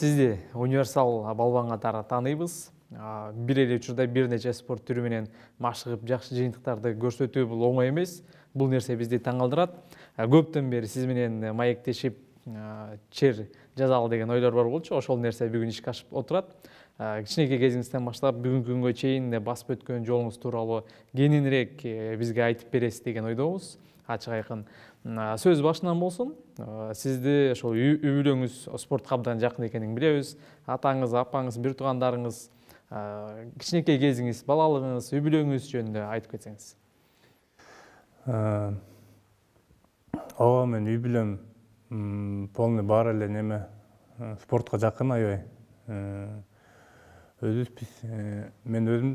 сизди универсал балбан катары тааныйбыз бир эле учурда бир нече спорт түрү менен машыгып жакшы жыйынтыктарды көрсөтүү бул оңой эмес бул нерсе бизди таң калтырат көптөн бери сиз менен маектешип чер жазалы деген ойлор бар болчу ошол нерсе бүгүн ишке ашып отурат кичинекей кезиңизден баштап бүгүнкү күнгө чейин басып өткөн жолуңуз тууралуу кененирээк бизге айтып бересиз деген ойдобуз ачык айкын сөз башынан болсун сизди ошол үй бүлөңүз спортко абдан жакын экенин билебиз. Атаңыз апаңыз бир туугандарыңыз кичинекей кезиңиз балалыгыңыз үй бүлөңүз жөнүндө айтып кетсеңиз. Ооба менин үй бүлөм полный баары эле неме спортко жакын аябай. Өзүбүз мен өзүм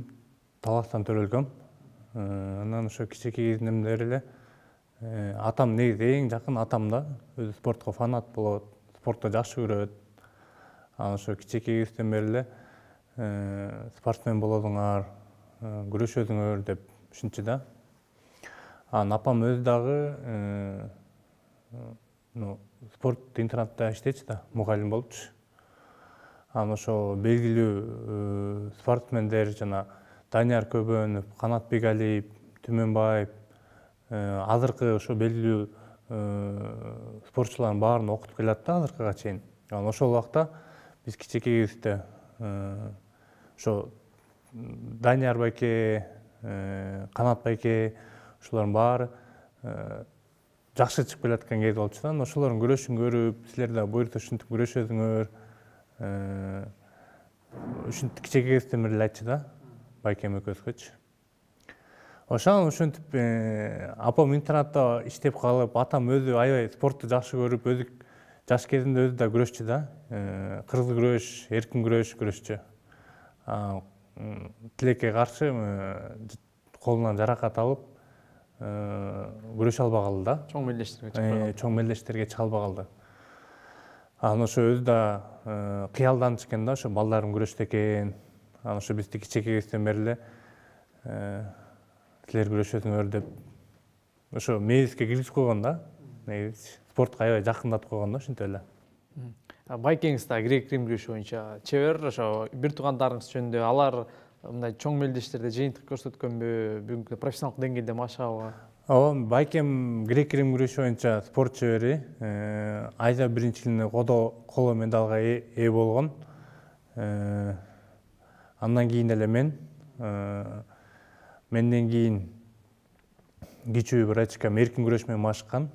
таластан төрөлгөм. Анан ошо кичинекей кезимден бери эле атам негизи эң жакын атам да. Өзү спортко фанат болот спортто жакшы көрөт. Анан ошо кичинекей кезибизден бери эле спортсмен болосуңар күрөшөсүңөр деп ушинчи да. Анан апам өзү дагы спорт интернатта иштечү да мугалим болупчу анан ошо белгилүү спортсмендер жана данияр көбөнов канат бегалиев түмөнбаев азыркы ошо белгилүү спортчулардын баарын окутуп келат да азыркыга чейин. Анан ошол убакта биз кичинекейибизде ошо данияр байке канат байке ушулардын баары жакшы чыгып келаткан кез болчу да анан ошолордун күрөшүн көрүп силер дагы буюрса ушинтип күрөшөсүңөр ушинтип кичинекей кезибизден бери эле айтчу да байкем экөөбүзгөчү ошол ушинтип апам интернатта иштеп калып атам өзү аябай спортту жакшы көрүп өзү жаш кезинде өзү да күрөшчү да. Кыргыз күрөш эркин күрөш күрөшчү. Тилекке каршы колунан жаракат алып күрөшө албай калды да. Чоң мелдештерге чоң мелдештерге чыга албай калды анан ошо өзү да э, кыялданчу экен да ошо балдарым күрөштө экен. Анан ошо бизди кичинекей кезибизден бери эле э, силер күрөшөсүңөр деп ошо мээбизге киргизип койгон да. Негизи спортко аябай жакындатып койгон да ушинтип эле. Байкеңиз да грек рим күрөшү боюнча чебер ошо бир туугандарыңыз жөнүндө алар мындай чоң мелдештерде жыйынтык көрсөткөнбү бүгүнкү профессионалдык деңгээлде машыгабы ооба байкем грек рим күрөшү боюнча спорт чебери айда биринчилигине коло медалга ээ болгон. Андан кийин эле мен менден кийин кичүү братчикам эркин күрөш менен машыккан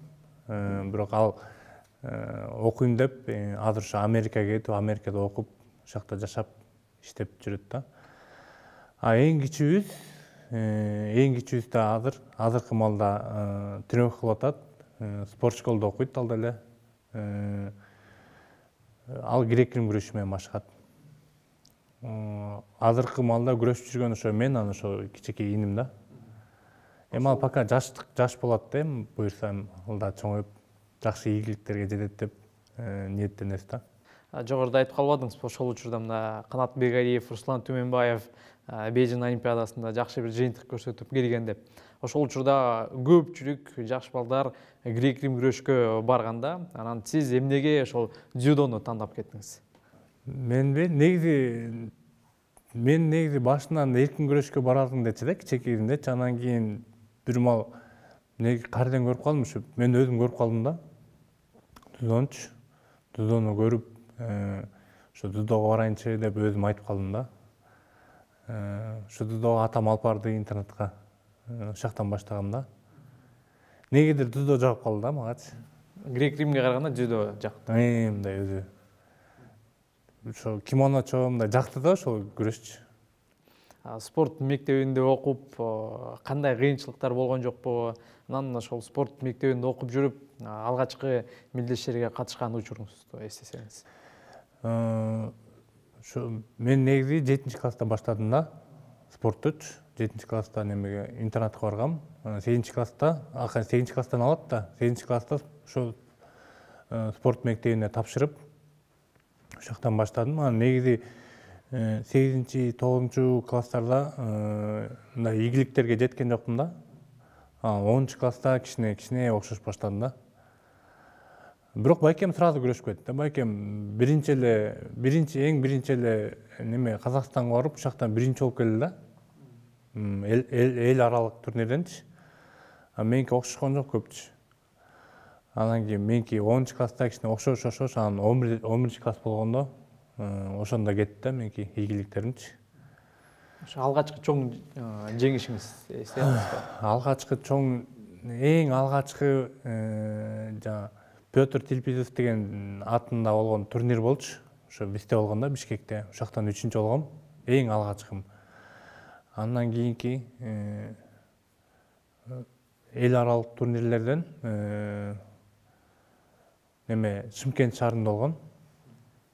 бирок ал окуйм деп азыр ошо америкага кетип америкада окуп ошол жакта жашап иштеп жүрөт да. А эң кичүүбүз эң кичүүбүз да азыр азыркы маалда тренировка кылып атат. Спорт школдо окуйт ал деле ал грек рим күрөшү менен машыгат азыркы маалда күрөшүп жүргөн ошо мен анан ошо кичинекей иним да. Эми ал пока жаштык жаш болот да эми буюрса ал да чоңоюп жакшы ийгиликтерге жетет деп ниеттенебиз да. Жогоруда айтып калбадыңызбы ошол учурда мына канат бегалиев руслан түмөнбаев бейжин олимпиадасында жакшы бир жыйынтык көрсөтүп келген деп. Ошол учурда көпчүлүк жаш балдар грек рим күрөшкө барганда анан сиз эмнеге ошол дзюдону тандап кеттиңиз менби негизи мен негизи башынан эркин күрөшкө барардым дечи да кичинекей кезимдечи анан кийин бир маал кайрадан көрүп калдым ушу мен өзүм көрүп калдым да. Дзюдонучу дзюдону көрүп ошо дзюдого барайынчы деп өзүм айтып калдым да. Ушу дзюдого атам алып барды интернатка ошол жактан баштагам да эмнегедир дзюдо жагып калды да магачы грек римге караганда дзюдо жакты мындай өзү ошо кимоночо мындай жакты да ошол күрөшчү? Спорт мектебинде окуп кандай кыйынчылыктар болгон жокпу? Анан ошол спорт мектебинде окуп жүрүп алгачкы мелдештерге катышкан учуруңузду эстесеңиз. Ушу мен негизи жетинчи класста баштадым да спорттучу жетинчи класста немеге интернатка баргам. Сегизинчи класста сегизинчи класстан алат да сегизинчи класста ошол спорт мектебине тапшырып ошол жактан баштадым анан негизи сегизинчи тогузунчу класстарда мындай ийгиликтерге жеткен жокмун да онунчу класста кичине кичине окшош баштадым да бирок байкем сразу күрөшпөйт да байкем биринчи эле биринчи эң биринчи эле неме казакстанга барып ушул жактан биринчи болуп келди да эл аралык турнирденчи а меники окшошкон жок көпчү анан кийин меники онунчу класста кичине окшош окшош анан он биринчи класс болгондо ошондо кетти да меники ийгиликтеримчи ошо алгачкы чоң жеңишиңиз эстей аласызбы алгачкы чоң эң алгачкы жанагы петр тилпизов деген атында болгон турнир болчу. Ошо бизде болгон да бишкекте. Ошол үчүнчү болгом. Эң алгачкым. Андан кийинки эл аралык турнирлерден неме шымкент шаарында болгон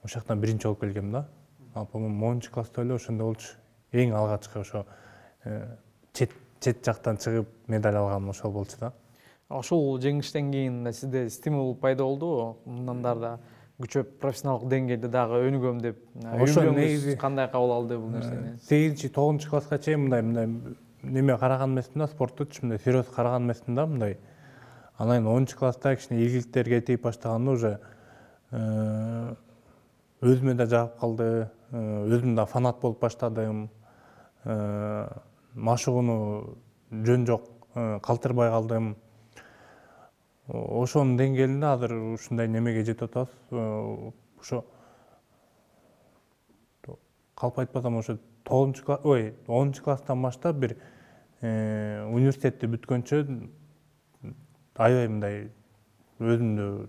ошол жактан биринчи болуп келгем да. По моему онунчу класста эле ошондо болчу. Эң алгачкы ошо чет чет жактан чыгып медаль алганым ошол болчу да. Ошол жеңиштен кийин сизде стимул пайда болдубу мындан да күчөп профессионалдык деңгээлде дагы өнүгөм деп ошо негизи кандай кабыл алды бул нерсени сегизинчи тогузунчу класска чейин мындай мындай неме караган эмесмин да спорттучу мындай серьез караган эмесмин да мындай анан кийин онунчу класста кичине ийгиликтер кетип баштаганда уже өзүмө да жагып калды өзүм да фанат болуп баштадым. Машыгууну жөн жок калтырбай калдым. Ошонун деңгээлинде азыр ушундай немеге жетип атабыз. Ошо калп айтпасам ошо тогузунчу класс ой онунчу класстан баштап бир университетти бүткөнчө аябай мындай өзүмдү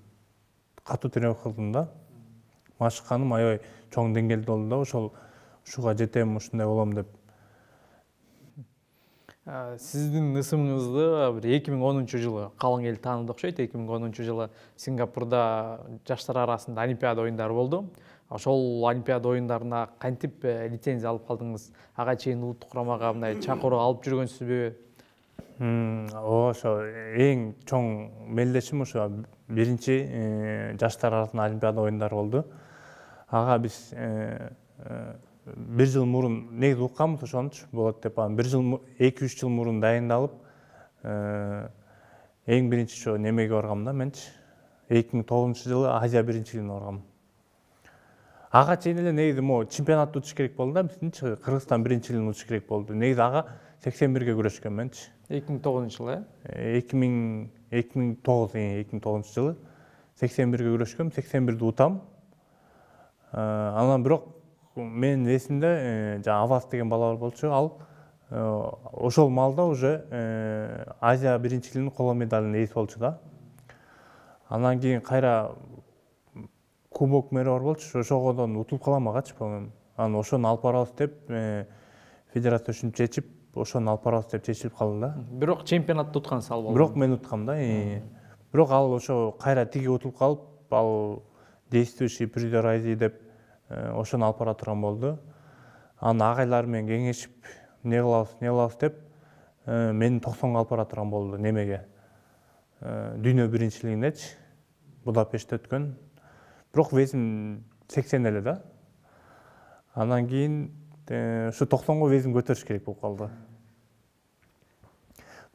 катуу тренировка кылдым да машыкканым аябай чоң деңгээлде болду да ошол ушуга жетем ушундай болом деп. Сиздин ысымыңызды бир эки миң онунчу жылы калың эл тааныды окшойт эки миң онунчу жылы сингапурда жаштар арасында олимпиада оюндары болду ошол олимпиада оюндарына кантип лицензия алып калдыңыз ага чейин улуттук курамага мындай чакыруу алып жүргөнсүзбү ошо эң чоң мелдешим ошо биринчи жаштар арасында олимпиада оюндары болду ага биз бир жыл мурун негизи укканбыз ошонучу болот деп анан бир жыл эки үч жыл мурун дайындалып эң биринчи ошо немеге баргам да менчи эки миң тогузунчу жылы азия биринчилигине баргам ага чейин эле негизи могу чемпионатты утуш керек болду да биздинчи кыргызстан биринчилигин утуш керек болду негизи ага сексен бирге күрөшкөм эки миң тогузунчу жылы. Э эки миң эки миң тогуз эки миң тогузунчу жылы. сексен бирге күрөшкөм сексен бирди утам анан бирок менин эсимде жанагы аваз деген бала бар болчу. Ал ошол маалда уже азия биринчилигинин коло медалынын ээси болчу да. Анан кийин кайра кубок мэри бар болчу. Ошогодон утулуп калам агачы по моему анан ошону алып барабыз деп федерация ушинтип чечип ошону алып барабыз деп чечилип калды да. Бирок чемпионатты уткансыз ал бирок мен уткам да бирок ал ошо кайра тиги утулуп калып ал действующий призер айзи деп ошону алып бара турган болду. Анан агайлар менен кеңешип эмне кылабыз эмне кылабыз деп мени токсонго алып бара турган болду немеге? Дүйнө биринчилигинечи будапештте өткөн. Бирок весим сексен эле да. Анан кийин ушу токсонго весим көтөрүш керек болуп калды.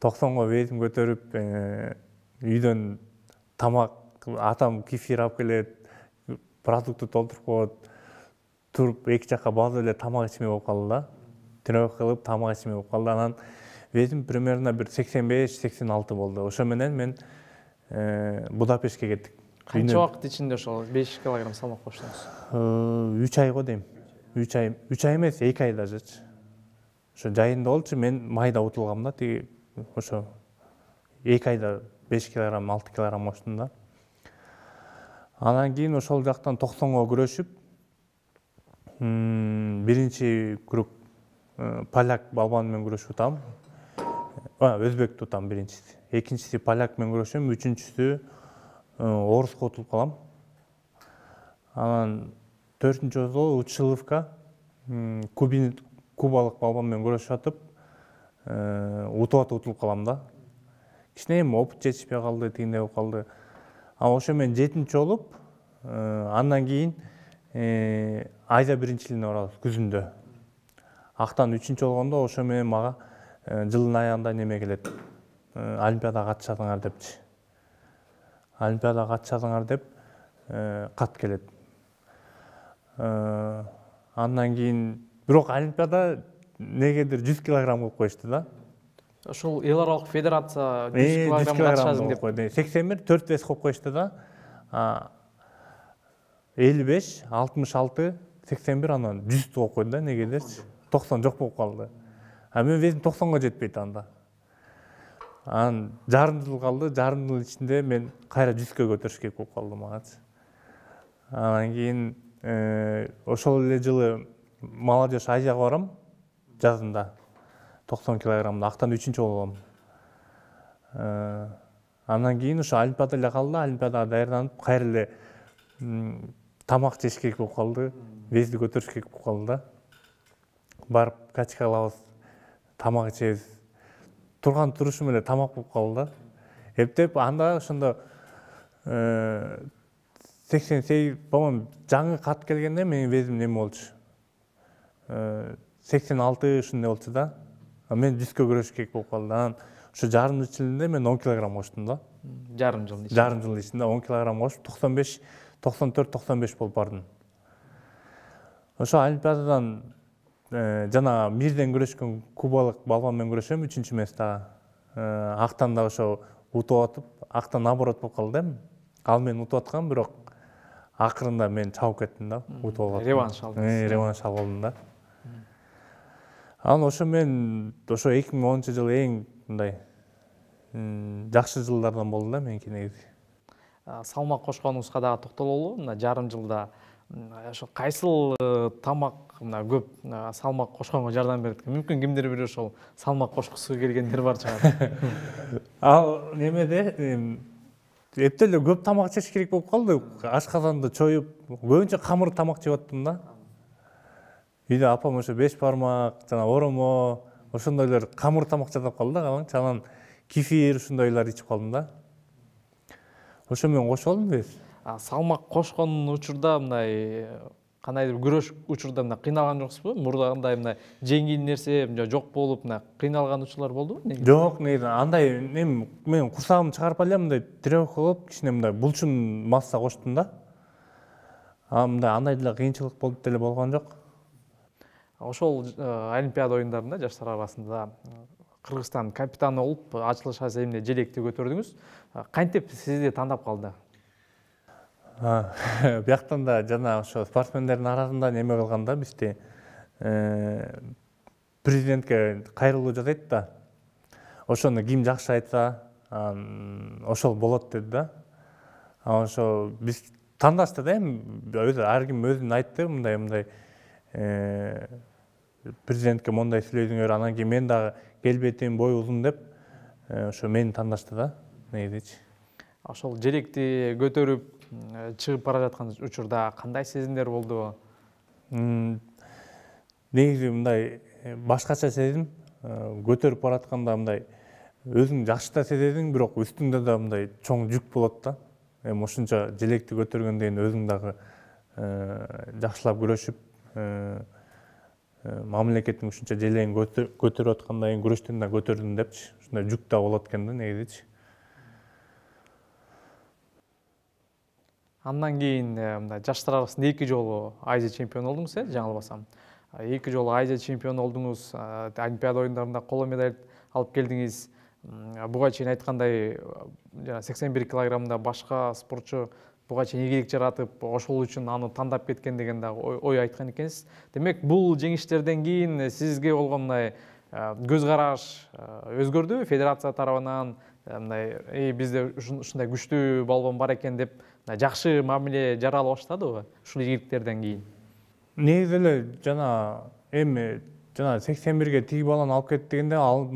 Токсонго весим көтөрүп үйдөн тамак атам кефир алып келет продукты толтуруп коет туруп эки жака база эле тамак ичмей болуп калды да. Тренировка кылып тамак ичмей болуп калды. Анан весим примерно бир сексен беш сексен алты болду. Ошо менен мен будапештке кеттик. Канча убакыт ичинде ошол? Беш килограмм салмак коштуңуз үч ай го дейм. Үч ай үч ай эмес эки ай дажечи ошо жайында болчу мен майда утулгам да тиги ошо эки айда беш килограмм алты килограмм коштум да. Анан кийин ошол жактан токсонго күрөшүп биринчи круг поляк балбан менен күрөшүп атам. Өзбекти утам биринчиси. Экинчиси поляк менен күрөшөм үчүнчүсү оруска утулуп калам. Анан төртүнчү жолу училовка кубалык балбан менен күрөшүп атып утуп атып утулуп калам да. Кичине эми опыт жетишпей калды тигиндей болуп калды. Анан ошо менен жетинчи болуп андан кийин азия биринчилигине барабыз күзүндө. Актан үчүнчү болгондо ошо менен мага жылдын аягында неме келет? Олимпиадага катышасыңар депчи. Олимпиадага катышасыңар деп кат келет. Андан кийин бирок олимпиада негедир жүз килограмм кылып коюшту да? Ушул эл аралык федерация жүз килограмм катышасың деп койду сексен бир төрт вес коюп коюшту да. Элүү беш алтымыш алты сексен бир анан жүз коюп койду да негедирчи токсон жок болуп калды а менин весим токсонго жетпейт анда. Анан жарым жыл калды жарым жыл ичинде мен кайра жүзгө көтөрүш керек болуп калды магачы анан кийин ошол эле жылы молодежь азияга барам. Жазында токсон килограммда. Актан үчүнчү болгом андан кийин ошо олимпиада эле калды олимпиадага даярданып кайра эле тамак жеш керек болуп калды вести көтөрүш керек болуп калды да барып качка кылабыз тамак ичебиз турган турушум эле тамак болуп калды да эптеп анда ошондо сексен сегиз по моему жаңы кат келгенде менин весим неме болчу? Сексен алты ушундай болчу да мен жүзгө күрөшүш керек болуп калды анан ошо жарым жыл ичинде мен он килограмм коштум да. Жарым жылдын ичинде жарым жылдын ичинде он килограмм кошуп токсон беш токсон төрт токсон беш болуп бардым. Ошо олимпиададан жанагы мирден күрөшкөн кубалык балбан менен күрөшөм үчүнчү местага актан да ошо утуп атып актан наоборот болуп калды да. Ал мени утуп аткан бирок акырында мен чабып кеттим да утуп алып реванш алдыңыз реванш алып алдым да. Анан ошо мен ошо эки миң онунчу жылы эң мындай жакшы жылдардан болду да меники негизи салмак кошконуңузга дагы токтололу мына жарым жылда ошо кайсыл тамак мына көп салмак кошконго жардам берет экен мүмкүн кимдир бир ошол салмак кошкусу келгендер бар чыгар ал немеде эптеп эле көп тамак жеш керек болуп калды ашказанды чоюп көбүнчө камыр тамак жеп аттым да. Үйдө апам ошо беш бармак жана оромо ошондойлор камыр тамак жасап калды да калыңчы анан кефир ушундайлар ичип калдым да. Ошо менен кошуп алдым вес салмак кошкон учурда мындай кандайдыр күрөш учурда мына кыйналган жоксузбу мурдагындай мына жеңил нерсе жок болуп мына кыйналган учурлар болдубу негизи? Жок негизи. Андай эми мен курсагымды чыгарып эле мындай тренировка кылып кичине мындай булчун масса коштум да. А мындай андай деле кыйынчылык болуп деле болгон жок. Ошол олимпиада оюндарында жаштар арасында кыргызстан капитаны болуп ачылыш аземине желекти көтөрдүңүз. Кантип сизди тандап калды? Бияктан да жана ошо спортсмендердин арасында неме кылган да бизди президентке кайрылуу жасайт да. Ошону ким жакшы айтса ошол болот деди да. Ошо биз тандашты да эми өзү ар ким өзүн айтты мындай мындай президентке мондай сүйлөдүңөр анан кийин мен дагы келбетим бою узун деп ошо мени тандашты да негизичи ошол желекти көтөрүп чыгып бара жаткан учурда кандай сезимдер болду? Негизи мындай башкача сезим көтөрүп баратканда мындай өзүң жакшы да сезесиң бирок үстүңдө да мындай чоң жүк болот да эми ушунча желекти көтөргөндөн кийин өзүң дагы жакшылап күрөшүп мамлекеттин ушунча желегин көтөрүп аткандан кийин күрөштөн да көтөрдүм депчи. Ушундай жүк да болот экен да негизичи. Андан кийин мындай жаштар арасында эки жолу азия чемпиону болдуңуз э жаңылбасам эки жолу азия чемпиону болдуңуз олимпиада оюндарында коло медаль алып келдиңиз. Буга чейин айткандай жана сексен бир килограммда башка спортчу буга чейин ийгилик жаратып ошол үчүн аны тандап кеткен деген дагы ой айткан экенсиз демек бул жеңиштерден кийин сизге болгон мындай көз караш өзгөрдүбү федерация тарабынан мындай бизде ушундай күчтүү балбон бар экен деп жакшы мамиле жарала баштадыбы ушул ийгиликтерден кийин негизи эле жана эми жана сексен бирге тиги баланы алып кетти дегенде ал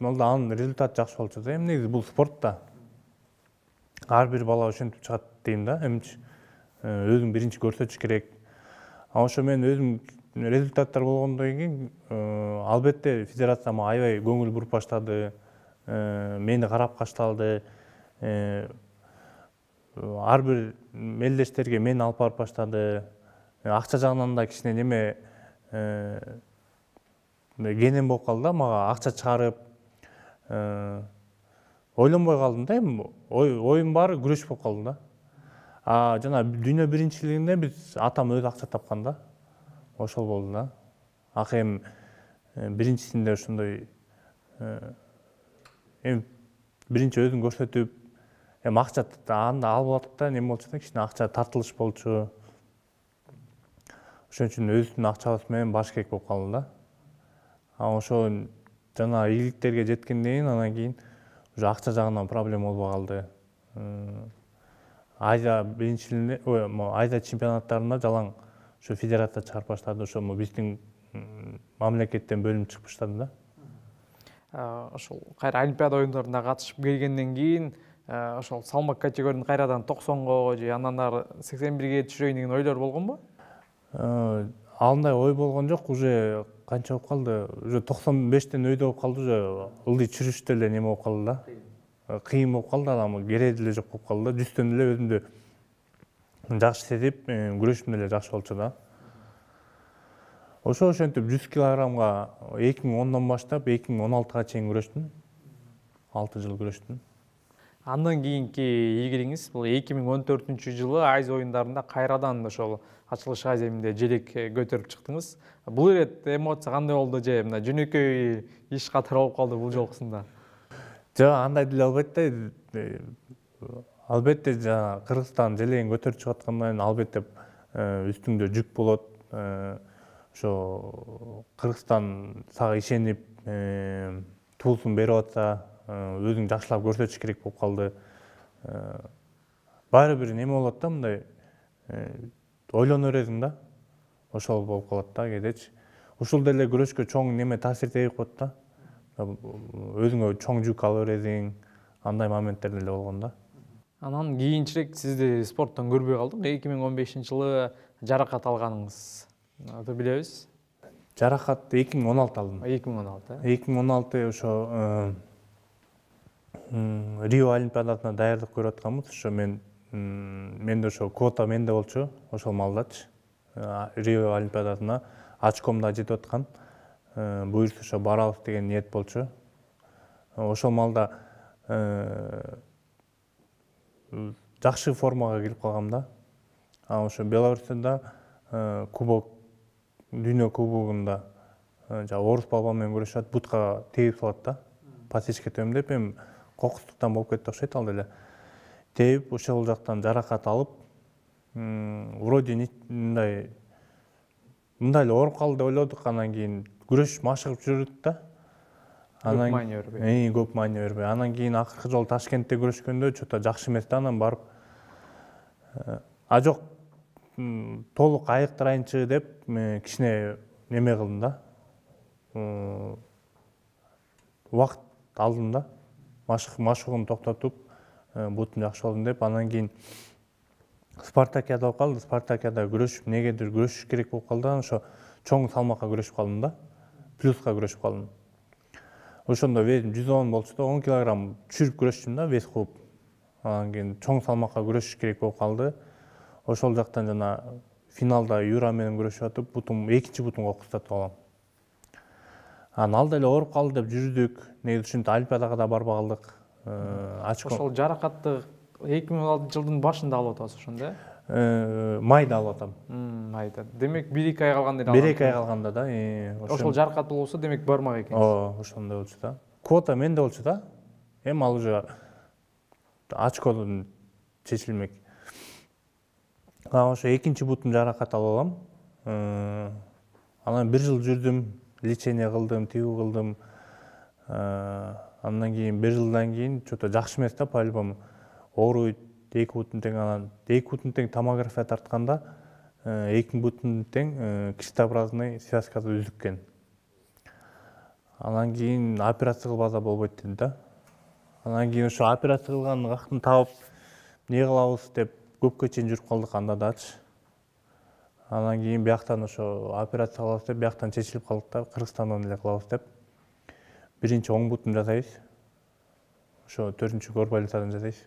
анын результаты жакшы болчу да. Эми негизи бул спорт да ар бир бала ошентип чыгат дейм да эмичи өзүң биринчи көрсөтүш керек. А ошо мен өзүм результаттар болгондон кийин албетте федерация мага аябай көңүл буруп баштады мени карап кашталды. Ар бир мелдештерге мени алып барып баштады. Акча жагынан да кичине неме кенен болуп калды да мага акча чыгарып ойлонбой калдым да эми оюм баары күрөш болуп калды да. А жана дүйнө биринчилигинде биз атам өзү акча тапкан да. Ошол болду да. Акы эми биринчисинде ошондой эми биринчи өзүн көрсөтүп эми акча анда алып алдык да неме болчу да кичине акча тартылыш болчу. Ошон үчүн өзүбүздүн акчабыз менен баш керек болуп калды да. А ошо жанагы ийгиликтерге жеткенден кийин анан кийин уже акча жагынан проблема болбой калды азия биринчилигинде ой азия чемпионаттарына жалаң ошо федерация чыгарып баштады ошо биздин мамлекеттен бөлүнүп чыгып баштады да. Ошол кайра олимпиада оюндарына катышып келгенден кийин ошол салмак категорияны кайрадан токсонго же андан ары сексен бирге түшүрөйүн деген ойлор болгонбу андай ой болгон жок уже канча болуп калды уже токсон бештен өйдө болуп калды уже ылдый чүрүш деле неме болуп калды да. Кыйын болуп калды анан кереги деле жок болуп калды да. Жүздөн эле өзүмдү жакшы сезип күрөшүм деле жакшы болчу да. Ошо ошентип жүз килограммга эки миң ондон баштап эки миң он алтыга чейин күрөштүм алты жыл күрөштүм андан кийинки ийгилигиңиз бул эки миң он төртүнчү жылы азия оюндарында кайрадан ошол ачылыш аземинде желек көтөрүп чыктыңыз бул ирет эмоция кандай болду же? Мына жөнөкөй иш катары болуп калды бул жолкусунда жок андай деле да албетте жанагы кыргызстан желегин көтөрүп чыгып аткандан кийин албетте үстүңдө жүк болот. Ошо кыргызстан сага ишенип туусун берип атса өзүң жакшылап көрсөтүш керек болуп калды баары бир неме болот да мындай? Ойлоно бересиң да. Ошол болуп калат да кээдечи ушул деле күрөшкө чоң неме таасир тийип коет да. Өзүңө чоң жүк ала бересиң андай моменттер деле болгон да. Анан кийинчерээк сизди спорттон көрбөй калдык. Эки миң он бешинчи жылы жаракат алганыңыз. Билебиз? Жаракат эки миң он алты алдым. Эки миң он алты эки миң он алты ошо рио олимпиадасына даярдык көрүп атканбыз. Ошо мен менде ошо квота менде болчу. Ошол маалдачы рио олимпиадасына очком да жетип аткан. Буюрса ошо барабыз деген ниет болчу. Ошол маалда жакшы формага кирип калгам да. А ошо беларусьта кубок дүйнө кубогунда жанагы орус балбан менен күрөшүп бутка тээп салат да. Подсечка төмдөп эми кокустуктан болуп кетти окшойт ал деле тээп ошол жактан жаракат алып вроде мындай мындай эле ооруп калды деп ойлодук анан кийин күрөш машыгып жүрдүк да маания бербей көп маания бербей анан кийин акыркы жолу ташкентте күрөшкөндө че то жакшы эмес да анан барып а жок толук айыктырайынчы деп кичине неме кылдым да убакыт алдым да. Машыгууну токтотуп бутум жакшы болдум деп. Анан кийин спартакиада болуп калды спартакиада күрөшүп эмнегедир күрөшүш керек болуп калды анан ошо чоң салмакка күрөшүп калдым да плюска күрөшүп калдым ошондо весим жүз он болчу да он килограмм түшүрүп күрөштүм да вес кууп анан кийин чоң салмакка күрөшүш керек болуп калды ошол жактан жана финалда юра менен күрөшүп атып бутум экинчи бутумга кустатып алам. Анан ал деле ооруп калды деп жүрдүк. Негизи ушинтип олимпиадага да барбай калдык очко ошол жаракатты эки миң он алтынчы жылдын башында алып атасыз ошондо? Э майда алып атам. Майда. Демек бир эки ай калганда эле бир эки ай калганда да ошол жаракат болбосо демек бармак экенсиз. Ооба ошондой болчу да. Квота менде болчу да. Эми ал уже очкодон чечилмек. Анан ошо экинчи бутум жаракат алып алам. Анан бир жыл жүрдүм. Лечение кылдым тигүү кылдым. Андан кийин бир жылдан кийин че то жакшы эмес да по любому ооруйт эки бутум тең анан эки бутум тең томография тартканда эки бутум тең кистообразный связкасы үзүк анан кийин операция кылбаса болбойт деди да. Анан кийин ошо операция кылган актын таап эмне кылабыз? деп көпкө чейин жүрүп калдык анда дагычы анан кийин бияктан ошо операция кылабыз деп бияктан чечилип калдык да кыргызстандан эле кылабыз деп. Биринчи оң бутун жасайбыз. Ошо төртүнчү горболицадан жасайбыз.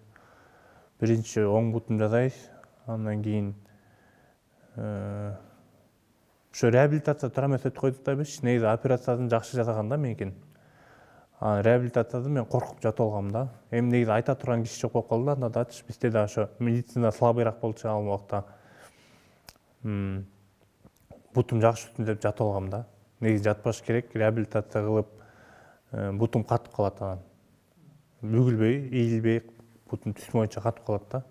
Биринчи оң бутун жасайбыз. Андан кийин ошо реабилитация туура эмес өтүп койдук да биз. Негизи операциясын жакшы жасаган да меникин. Анан реабилитациядан мен коркуп жатып алгам да. Эми негизи айта турган киши жок болуп калды анда дачы бизде да ошо медицина слабыйраак болчу ал убакта. Бутум жакшы деп жатып алгам да. Негизи жатпаш керек реабилитация кылып бутум катып калат анан. Бүгүлбөй ийилбей бутум түз боюнча катып калат да.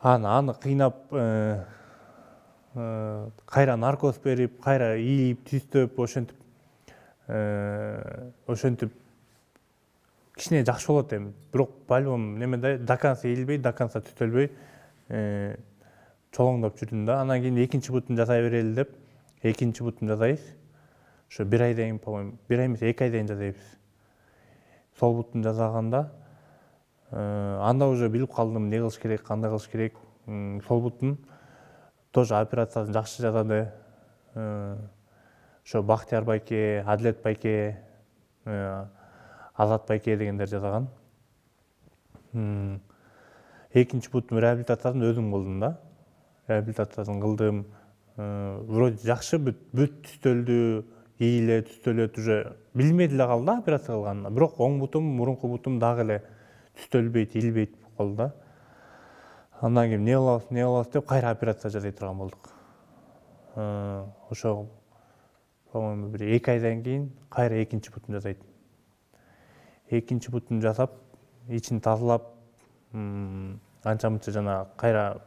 Анан аны кыйнап кайра наркоз берип кайра ийип түздөп ошентип ошентип кичине жакшы болот эми. Бирок по любому немеде до конца ийилбей до конца түзөлбөй чолоңдоп жүрдүм да. Анан кийин экинчи бутун жасай берели деп экинчи бутун жасайбыз. Ошо бир айдан кийин по моему бир ай эмес эки айдан кийин жасайбыз. Сол бутун жасаганда анда уже билип калдым эмне кылыш керек кандай кылыш керек. Сол бутун тоже операциясын жакшы жасады. Ошо бактияр байке адилет байке азат байке дегендер жасаган. Экинчи бутум реабилитациясын өзүм кылдым да. Реабилитациясын кылдым вроде жакшы бүт түстөлдү ийиле түстөлөт уже билинбей деле калды да операция кылганына бирок оң бутум мурунку бутум дагы эле түстөлбөйт ийилбейт болуп калды да. Андан кийин эмне кылабыз эмне кылабыз деп кайра операция жасай турган болдук ошо по моему бир эки айдан кийин кайра экинчи бутун жасайт экинчи бутун жасап ичин тазалап анча мынча жана кайра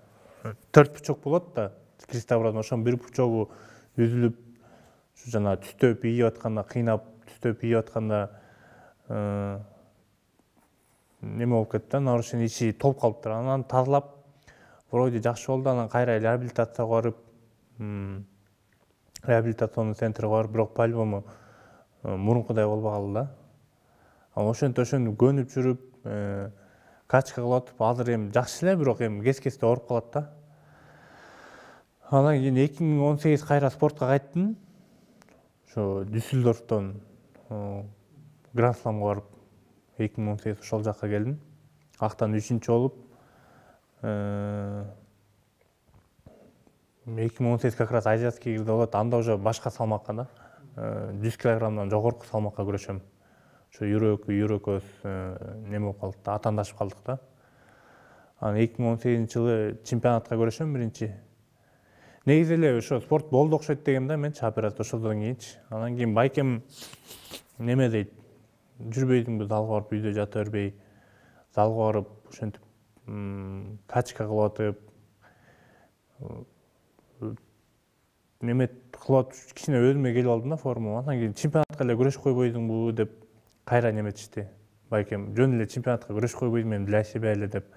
төрт пучок болот да. Крестообразный ошонун бир пучогу үзүлүп ушу жана түстөп ийип атканда кыйнап түстөп ийип атканда неме болуп кетти да? Нарушение ичи толуп калыптыр анан тазалап вроде жакшы болду анан кайра реабилитацияга барып реабилитационный центрге барып бирок по любому мурункудай болбой калды да ошентип ошентип көнүп жүрүп качка кылып атып азыр эми жакшы эле бирок эми кез кезде ооруп калат да. Анан кийин эки миң он сегиз кайра спортко кайттым. Ошо дюссельдорфтон гранд сламга барып эки миң он сегиз ошол жака келдим. Актан үчүнчү болуп эки миң он сегиз как раз азиатский игрде болот анда уже башка салмакка да жүз килограммдан жогорку салмакка күрөшөм. Ошо юрөк юрөк экөөбүз неме болуп калдык да атаандашып калдык да. Анан эки миң он сегизинчи жылы чемпионатка күрөшөм биринчи. Негизи эле ошо спорт болду окшойт дегем да менчи операция ошодон кийинчи анан кийин байкем неме дейт жүрбөйдүңбү залга барып үйдө жата бербей залга барып ошентип качка кылып атып неме кылып атып кичине өзүмө келип алдым да формама андан кийин чемпионатка эле күрөшүп койбойдуңбу деп кайра неметишти байкем жөн эле чемпионатка күрөшүп койбойдум эми для себя эле деп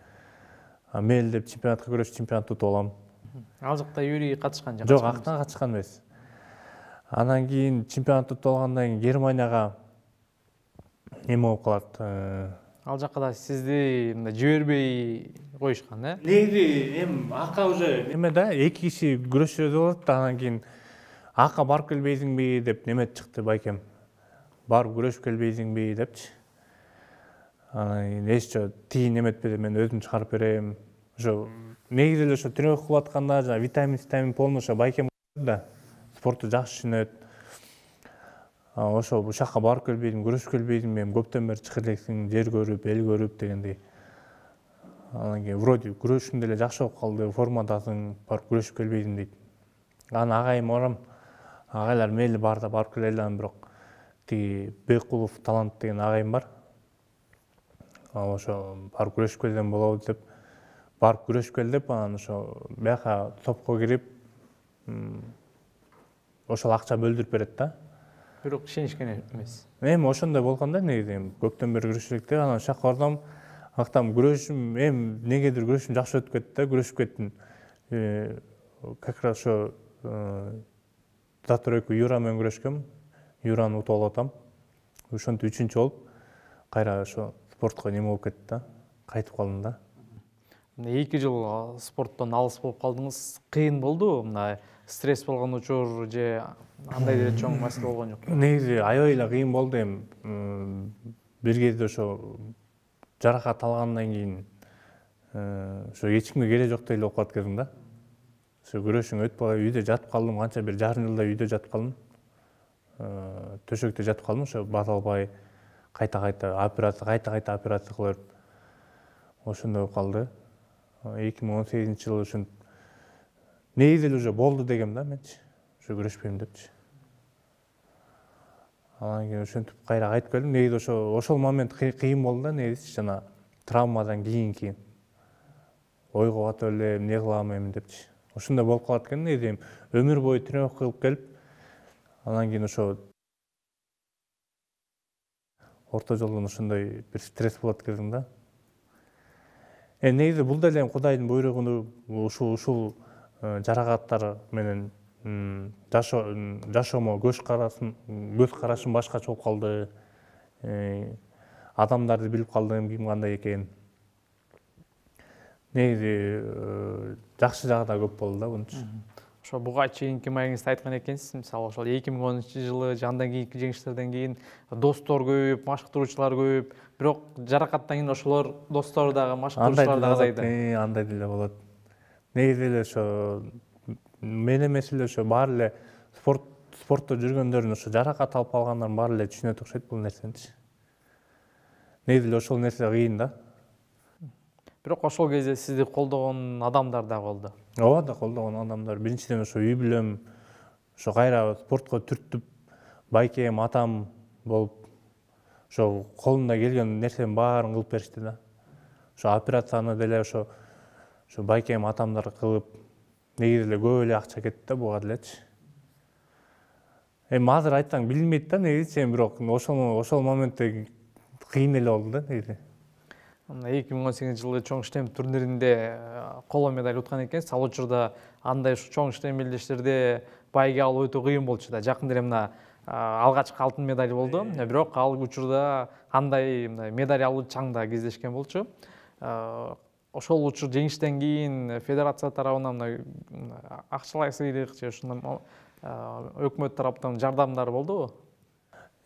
мейли деп чемпионатка күрөшүп чемпионат утуп алам ал жакта юрий катышкан жок жок актан катышкан эмес. Анан кийин чемпионат утуп алгандан кийин германияга неме болуп калат ал жака да сизди мындай жибербей коюшкан э? Негизи эми ака уже неме да эки киши күрөшсө болот да анан кийин ака барып келбейсиңби деп неметип чыкты байкем. Барып күрөшүп келбейсиңби депчи. Анан кийин эч жо тиги неметпесе мен өзүм чыгарып берем. Ошо негизи эле ошо тренировка кылып атканда жанагы витамин витамин полный ошо байкем да. Спортту жакшы түшүнөт. Ошо бул жака барып келбейдим күрөшүп келбейсиңби эми көптөн бери чыгып элексиң жер көрүп эл көрүп дегендей. Анан кийин вроде күрөшүң деле жакшы болуп калды формадасың барып күрөшүп келбейсиң дейт. Анан агайыма барам агайлар мейли бар да барып келели анан бирок тиги бекулов талант деген агайым бар. Ошо барып күрөшүп келсем болобу деп барып күрөшүп кел деп анан ошо бияка топко кирип ошол акча бөлдүрүп берет да. Бирок ишенишкен эмес. Эми ошондой болгон да негизи эми көптөн бери күрөшүп элек деп анан ошол жака бардым актан күрөшүм эми эмнегедир күрөшүм жакшы өтүп кетти да күрөшүп кеттим. Как раз ошо завтра экөө юра менен күрөшкөм. Юраны утуп алып атам. Ошентип үчүнчү болуп кайра ошо спортко неме болуп кетти да кайтып калдым да. Эки жыл спорттон алыс болуп калдыңыз кыйын болдубу мындай стресс болгон учур же андай деле чоң маселе болгон жокпу негизи аябай эле кыйын болду эми бир кезде ошо жаракат алгандан кийин ошо эч кимге кереги жоктой эле болуп калат экенсиң да ошо күрөшүң калып үйдө жатып калдым канча бир жарым жылдай үйдө жатып калдым төшөктө жатып калдым ошо баса албай кайта кайта операция кайта кайта операция кыла берип ошондой болуп калды эки миң он сегизинчи жылы ушинтип негизи эле уже болду дегем да менчи уже күрөшпөйм депчи анан кийин ошентип кайра кайтып келдим негизи ошо ошол момент кыйын болду да негизичи жана травмадан кийинки ойго батып эле эмне кылам эми депчи ушундай болуп калат экен негизи эми өмүр бою тренировка кылып келип анан кийин ошо орто жолдон ошондой бир стресс болот экенсиң да эми негизи бул деле эми кудайдын буйругу ушул ушул жаракаттар менен жашоомо көз карашым башкача болуп калды. Адамдарды билип калдым ким кандай экенин. Негизи жакшы жагы да көп болду да бунучу ошо буга чейинки маегиңизде айткан экенсиз мисалы ошол эки миң онунчу жылы андан кийинки жеңиштерден кийин достор көбөйүп машыктыруучулар көбөйүп бирок жаракаттан кийин ошолор достор дагы машыктыруучулар дагы азайды. андай деле болот. Негизи эле ошо мен эмес эле ошо баары эле спорт спортто жүргөндөрдүн ошо жаракат алып калгандарын баары эле түшүнөт окшойт бул нерсеничи негизи эле ошол нерсе кыйын да бирок ошол кезде сизди колдогон адамдар да болду ооба да колдогон адамдар. Биринчиден ошо үй бүлөм ошо кайра спортко түртүп байкем атам болуп ошо колунда келген нерсенин баарын кылып беришти да. Ошо операцияны деле ошо ошо байкем атамдар кылып негизи эле көп эле акча кетти да буга делечи эми азыр айтсаң билинбейт да негизичи эми бирок ошол ошол моментте кыйын эле болду да негизи. Мына эки миң он сегизинчи жылы чоң иштем турниринде коло медаль уткан экенсиз ал учурда андай ушу чоң иштем белдештерде байге алуу өтө кыйын болчу да. Жакында эле мына алгачкы алтын медаль болду. Бирок ал учурда андай мындай медаль алуу чаң да кездешкен болчу. Ошол учур жеңиштен кийин федерация тарабынан мына акчалай сыйлык же ушундай өкмөт тараптан жардамдар болдубу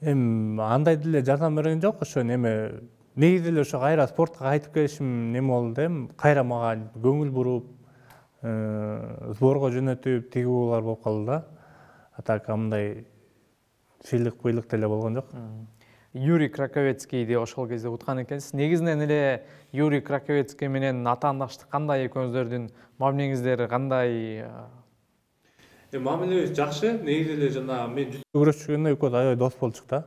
эми андай деле жардам берген жок ошо неме негизи эле ошо кайра спортко кайтып келишим неме болду да эми. Кайра мага көңүл буруп сборго жөнөтүп тигүү болуп калды да. А так мындай сыйлык быйлык деле болгон жок. Юрий краковецкийди ошол кезде уткан экенсиз. Негизинен эле юрий краковецкий менен атаандаштык кандай экөөңүздөрдүн мамилеңиздер кандай мамилебиз жакшы. Негизи эле жана мен күрөшчүгөндө экөөбүз аябай дос болчук да.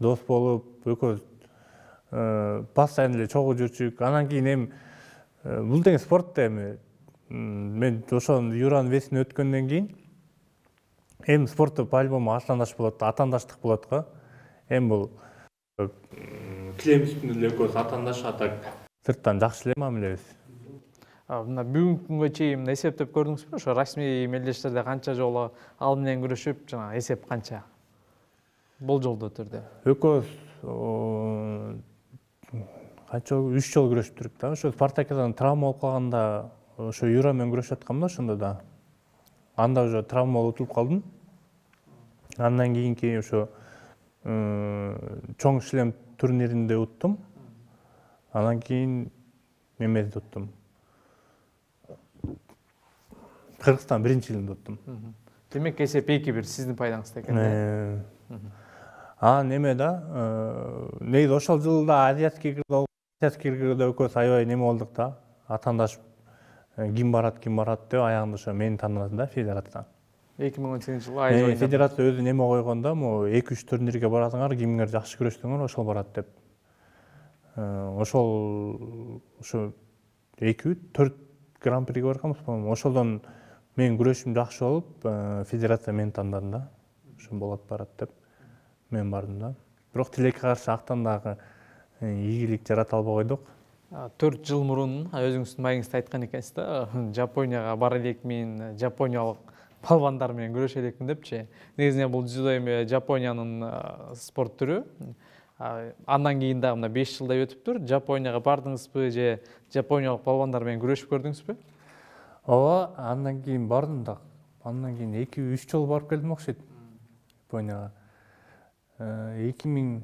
Дос болуп экөөбүз постоянно эле чогуу жүрчүк. Анан кийин эми бул деген спорт да эми. Мен ошол юранын весин өткөндөн кийин эми спортто по любому атаандаш болот атаандаштык болот го. Эми бул килем үстүндө эле экөөбүз атаандаш а так сырттан жакшы эле мамилебиз мына бүгүнкү күнгө чейин мына эсептеп көрдүңүзбү ошо расмий мелдештерде канча жолу ал менен күрөшүп жанагы эсеп канча? Болжолдуу түрдө. Экөөбүз канча үч жолу күрөшүп жүрдүк да ошо спартакиадан травма болуп калганда ошо юра менен күрөшүп аткам да ошондо да. Анда уже травма болуп утулуп калдым андан кийинки ошо чоң шлем турниринде уттум анан кийин немеде уттум кыргызстан биринчи жылында уттум демек эсеп эки бир сиздин пайдаңызда экен да? Анан неме да негизи ошол жылы да азиатский киргизде экөөбүз аябай неме болдук да атаандашып ким барат ким барат деп аягында ошо мени тандады да федерация эки миң он сегизинчи жылы федерация өзү неме койгон да могу эки үч турнирге барасыңар кимиңер жакшы күрөшсөңөр ошол барат деп. Ошол ошо экиби төрт гран приге барганбыз по моему ошолдон менин күрөшүм жакшы болуп федерация мени тандады да. Ошо болот барат деп. Мен бардым да. Бирок тилекке каршы актан дагы ийгилик жарата албай койдук төрт жыл мурун өзүңүздүн маегиңизде айткан экенсиз да жапонияга бара элекмин жапониялык балбандар менен күрөшө элекмин депчи негизинен бул дзюдо эми жапониянын спорт түрү андан кийин дагы мына беш жылдай өтүптүр жапонияга бардыңызбы же жапониялык балбандар менен күрөшүп көрдүңүзбү ооба андан кийин бардым да. Андан кийин эки үч жолу барып келдим окшойт японияга эки миң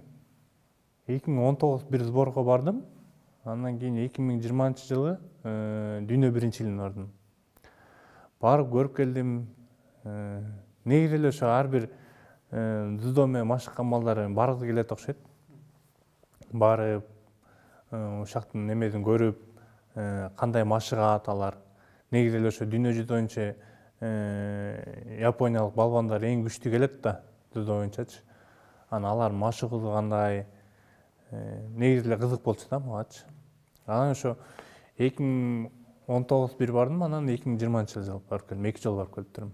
эки миң он тогуз бир сборго бардым. Андан кийин эки миң жыйырманчы жылы дүйнө биринчилигине бардым. Барып көрүп келдим негизи эле ошо ар бир дзюдо менен машыккан балдар баргысы келет окшойт. Барып ушактын немесин көрүп кандай машыгат алар негизи эле ошо дүйнө жүзү боюнча япониялык балбандар эң күчтүү келет да дзюдо боюнчачы. Анан алардын машыгуусу кандай негизи эле кызык болчу да магачы анан ошо эки миң он тогуз бир бардым анан эки миң жыйырманчы жылы барып келдим эки жолу барып келиптирмин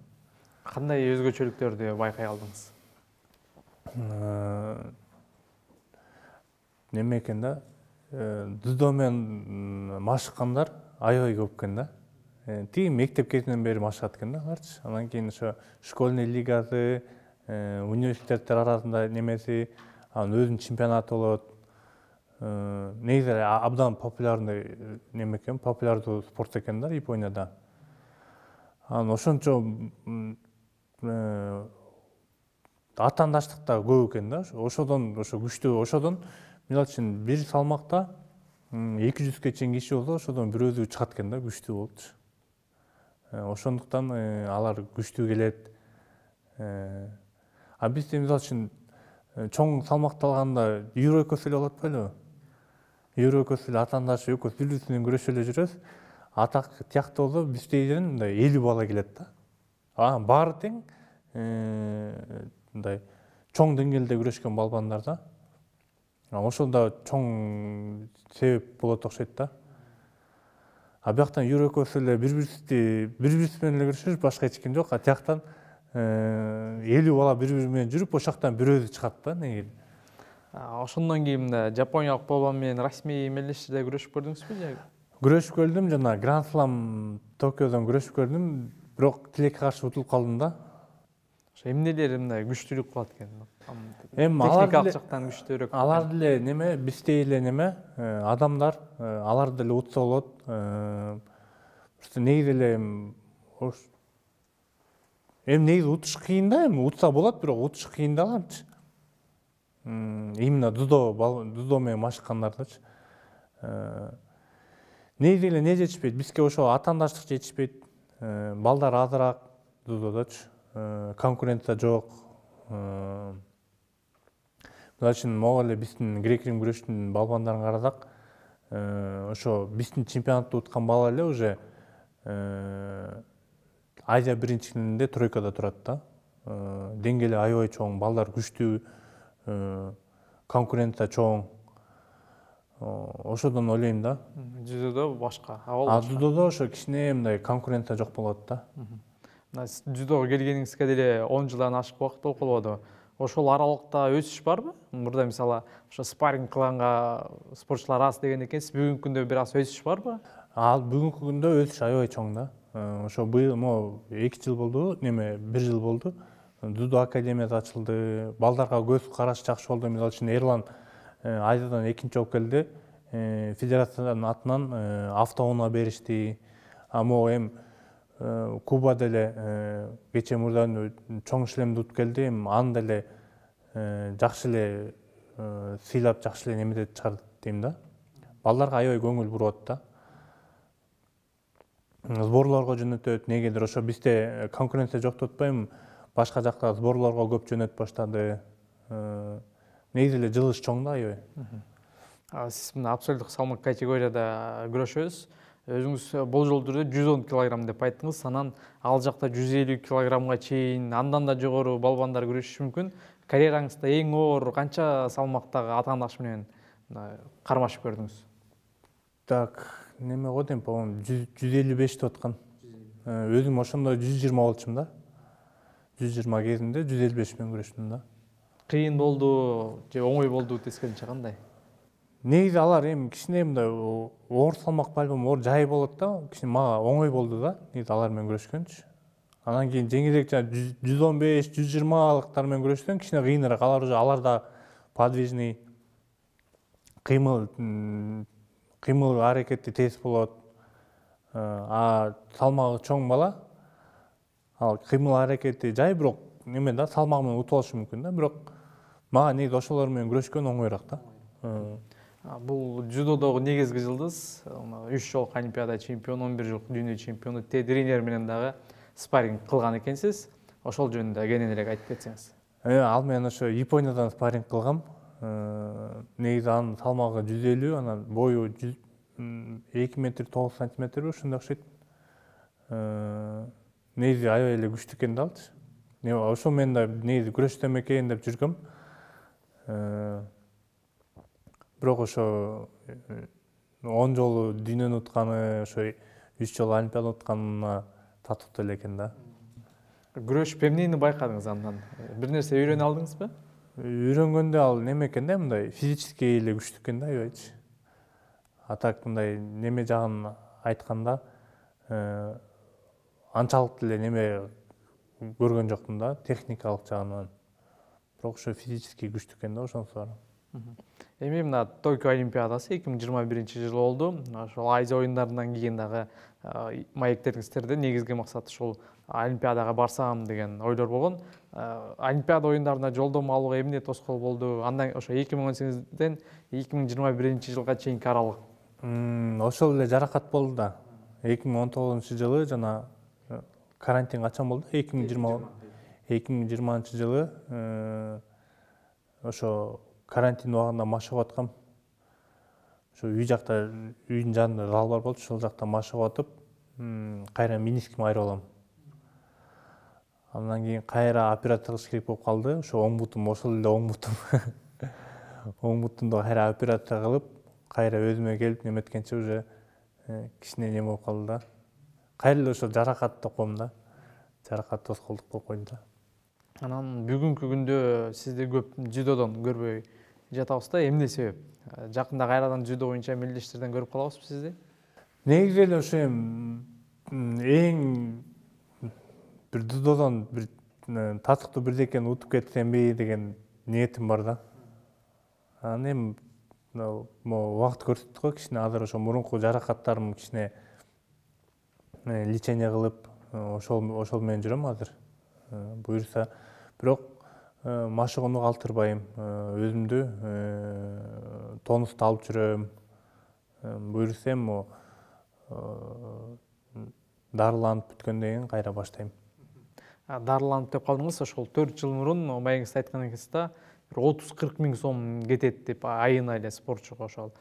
кандай өзгөчөлүктөрдү байкай алдыңыз? Неме экен да? Дзюдо менен машыккандар аябай көп экен да. Тиги мектеп кезинен бери машыгат экен да аларчы анан кийин ошо школьный лигасы университеттер арасында немеси анан өзүнүн чемпионаты болот. Негизи абдан популярный неме экен популярдуу спорт экен да японияда анан ошончо атаандаштык да көп экен да ошодон ошо күчтүү ошодон мисалы үчүн бир салмакта эки жүзгө чейин киши болсо ошодон бирөөсү чыгат экен да күчтүү болупчу ошондуктан алар күчтүү келет а бизде мисалы үчүн чоң салмакты алганда экөөсү эле болот белеби экөөсү эле атаандаш экөөбүз бири бирибиз менен күрөшүп эле жүрөбүз атак болсо биздейден мындай элүү бала келет да. Анан баары тең мындай чоң деңгээлде күрөшкөн балбандар да. Ошол да чоң себеп болот окшойт да. А бияктан юро экөөбүз эле бири бирибизди бири бирибиз менен эле күрөшөбүз башка эч ким жок. А тияктан элүү бала бири бири менен жүрүп ошол жактан бирөөсү чыгат да негизи. Ошондон кийин мында жапониялык болбон менен расмий эмелешиде күрөшүп көрдүңүзбү же күрөшүп көрдүм жана гранд слам токиодон күрөшүп көрдүм бирок тилекке каршы утулуп калдым да. Ошо эмнелери мындай күчтүүлүк кылат экен? Эми техникалык жактан күчтүүрөөк. алар деле неме? Биздей эле неме? Адамдар алар деле утса болот. Просто негизи эле эми негизи утуш кыйын да? Эми утса болот бирок утуш кыйын да аларчы именно дзюдо дзюдо менен машыккандардычы негизи эле эмне жетишпейт? Бизге ошо атаандаштык жетишпейт. Балдар азыраак дзюдодочу конкуренция жок. Мисалы үчүн могу эле биздин грек рим күрөштүн балбандарын карасак ошо биздин чемпионатты уткан бала эле уже азия биринчилигинде тройкада турат да. Деңгээли аябай чоң балдар күчтүү конкуренция чоң. Ошодон ойлойм да. Дзюдодо башка а дзюдодо ошо кичине мындай конкуренция жок болот да. Мына дзюдого келгениңизге деле он жылдан ашык убакыт болуп калбадыбы ошол аралыкта өсүш барбы? Мурда мисалы ошо спарринг кылганга спортчулар аз деген экенсиз бүгүнкү күндө бир аз өсүш барбы? Ал бүгүнкү күндө өсүш аябай чоң да. Ошо быйыл могу эки жыл болду неме бир жыл болду дзюдо академиясы ачылды балдарга көз караш жакшы болду. Мисалы үчүн эрлан азиядан экинчи болуп келди. Федерациянын атынан автоунаа беришти. А могу эми куба деле кечээ мурда чоң шлемди утуп келди. Эми аны деле жакшы эле сыйлап жакшы эле немедеп чыгарды дейм да. Балдарга аябай көңүл буруп атат да. Сборлорго жөнөтөт негедир ошо. Бизде конкуренция жок деп атпаймынбы башка жакка сборлорго көп жөнөтүп баштады. Негизи эле жылыш чоң да аябай. Сиз мына абсолюттук салмак категорияда күрөшөбүз. Өзүңүз болжол түрдө жүз он килограмм деп айттыңыз. Анан ал жакта жүз элүү килограммга чейин андан да жогору балбандар күрөшүшү мүмкүн. Карьераңызда эң оор канча салмактагы атаандаш менен кармашып көрдүңүз? Так неме го дейм по моему жүз элүү беш деп аткан өзүм ошондо жүз жыйырма болчумун да жүз жыйырма кезинде жүз элүү беш менен күрөштүм да. Кыйын болду же оңой болду тескерисинче кандай негизи алар эми кичине мындай оор салмак по альбому оор жай болот да кичине мага оңой болду да негизи алар менен күрөшкөнчү анан кийин жеңилирээк жанагы жүз он беш жүз жыйырмалыктар менен күрөшсөң кичине кыйыныраак алар уже алар да подвижный кыймыл кыймыл аракети тез болот. А салмагы чоң бала ал кыймыл аракети жай бирок неме да салмагы менен утуп алышы мүмкүн да. Бирок мага негизи ошолор менен күрөшкөн оңоюраак да. Бул дзюдодогу негизги жылдыз үч жолку олимпиада чемпиону он бир жолку дүйнө чемпиону тед рейнер менен дагы спарринг кылган экенсиз. Ошол жөнүндө кененирээк айтып кетсеңиз. Ал менен ошо япониядан спарринг кылгам. Негизи анын салмагы жүз элүү анан бою эки метр тогуз сантиметрби ушундай окшойт. Негизи аябай эле күчтүү экен да алчы ошо мен да негизи күрөштөм экен деп жүргөм бирок ошо он жолу дүйнөнү утканы ошо үч жолу олимпиада утканына татыктуу эле экен да күрөшүп эмнени байкадыңыз андан бир нерсе үйрөнө алдыңызбы үйрөнгөндө ал неме экен да мындай физический эле күчтүү экен да аябайчы а так мындай неме жагын айтканда анчалык деле неме көргөн жокмун да техникалык жагынан. Бирок ошо физический күчтүү экен да ошонусу бар эми мына токио олимпиадасы эки миң жыйырма биринчи жылы болду. Ошол азия оюндарынан кийин дагы маектериңиздерде негизги максат ушул олимпиадага барсам деген ойлор болгон. Олимпиада оюндарына жолдомо алууга эмне тоскоол болду? Андан ошо эки миң он сегизден эки миң жыйырма биринчи жылга чейинки аралык. Ошол эле жаракат болду да. Эки миң он тогузунчу жылы жана карантин качан болду эки миң жыйырма эки миң жыйырманчы жылы ошо карантин убагында машыгып аткам ошо үй жакта үйдүн жанында зал бар болчу ошол жакта машыгып атып кайра мениским айрып алам андан кийин кайра операция кылыш керек болуп калды ошо оң бутум ошол эле оң бутум оң бутумду кайра операция кылып кайра өзүмө келип неметкенче уже кичине неме болуп калды да кайра эле ошол жаракат деп да. Жаракат тоскоолдук болуп койду да. Анан бүгүнкү күндө сизди көп дзюдодон көрбөй жатабыз да. Эмне себеп? Жакында кайрадан дзюдо боюнча мелдештерден көрүп калабызбы сизди? Негизи эле ошо эми эң бир дзюдодон бир татыктуу бирдекени утуп кетсемби деген ниетим бар да. Анан эми могу убакыт көрсөтөт го кичине. Азыр ошо мурунку жаракаттарым кичине лечение кылып ошол ошол менен жүрөм азыр. Буюрса бирок Э, машыгууну калтырбайм э, өзүмдү э, тонусту алып жүрөм. Буюрса эми дарыланып бүткөндөн кийин кайра баштайм. Дарыланып деп калдыңыз ошол төрт жыл мурун маегиңизде айткан экенсиз да бир отуз кырк миң сом кетет деп айына эле спортчуга ошол.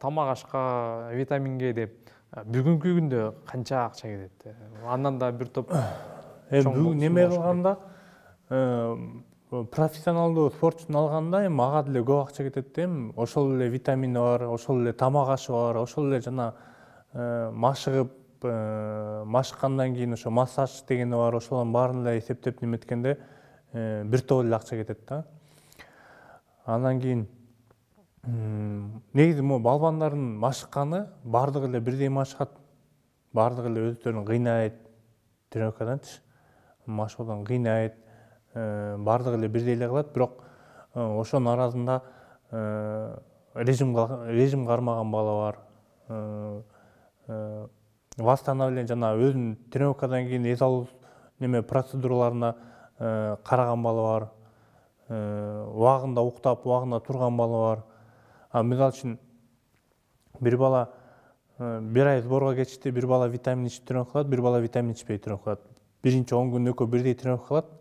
Тамак ашка витаминге деп бүгүнкү күндө канча акча кетет? Андан да бир топ эми неме кылганда профессионалдуу спортчуну алганда эми ага деле көп акча кетет да эми. Ошол эле витамини бар ошол эле тамак ашы бар ошол эле жана э, машыгып э, машыккандан кийин ошо массаж дегени бар ошолордун баарын эле эсептеп неметкенде э, бир топ эле акча кетет да. Андан кийин негизи могу балбандардын машыкканы баардыгы эле бирдей машыгат баардыгы эле өздөрүн кыйнайт тренировкаданчы машыгуудан кыйнайт Э, баардыгы эле бирдей эле кылат бирок э, ошонун арасында э, режим режим кармаган бала бар. Восстановление жана өзүнүн тренировкадан кийин эс алуу неме процедураларына караган бала бар. Убагында уктап убагында турган бала бар. А мисалы үчүн бир бала бир ай сборго кетишти бир бала витамин ичип тренировка кылат бир бала витамин ичпей тренировка кылат биринчи он күн экөө бирдей тренировка кылат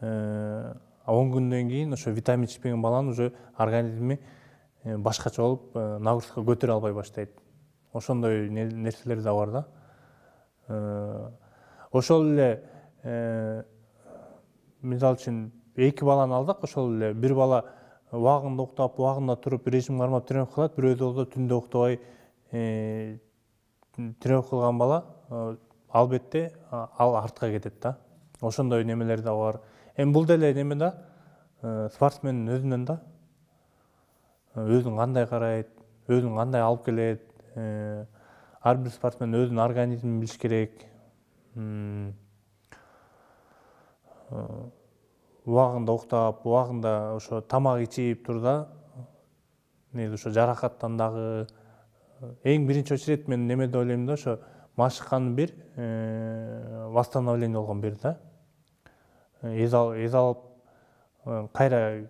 Э, он күндөн кийин ошо витамин ичпеген баланын уже организми э, башкача болуп э, нагрузка көтөрө албай баштайт. Ошондой нерселер да бар да ошол эле мисалы үчүн эки баланы алсак ошол эле бир бала убагында уктап убагында туруп режим кармап тренировка кылат бирөөсү болсо түндө уктабай тренировка кылган бала албетте ал артка кетет да. Ошондой немелер да бар. Эми бул деле неме да? Э, спортсмендин өзүнөн да өзүн кандай карайт өзүн кандай алып келет э, ар бир спортсмен өзүнүн организмин билиш керек. Э, убагында уктап убагында ошо тамак ичип турда негизи ошо жаракаттан дагы эң биринчи очередь мен неме деп ойлойм да ошо машыккан бир восстановление болгон бир да. Эс алып кайра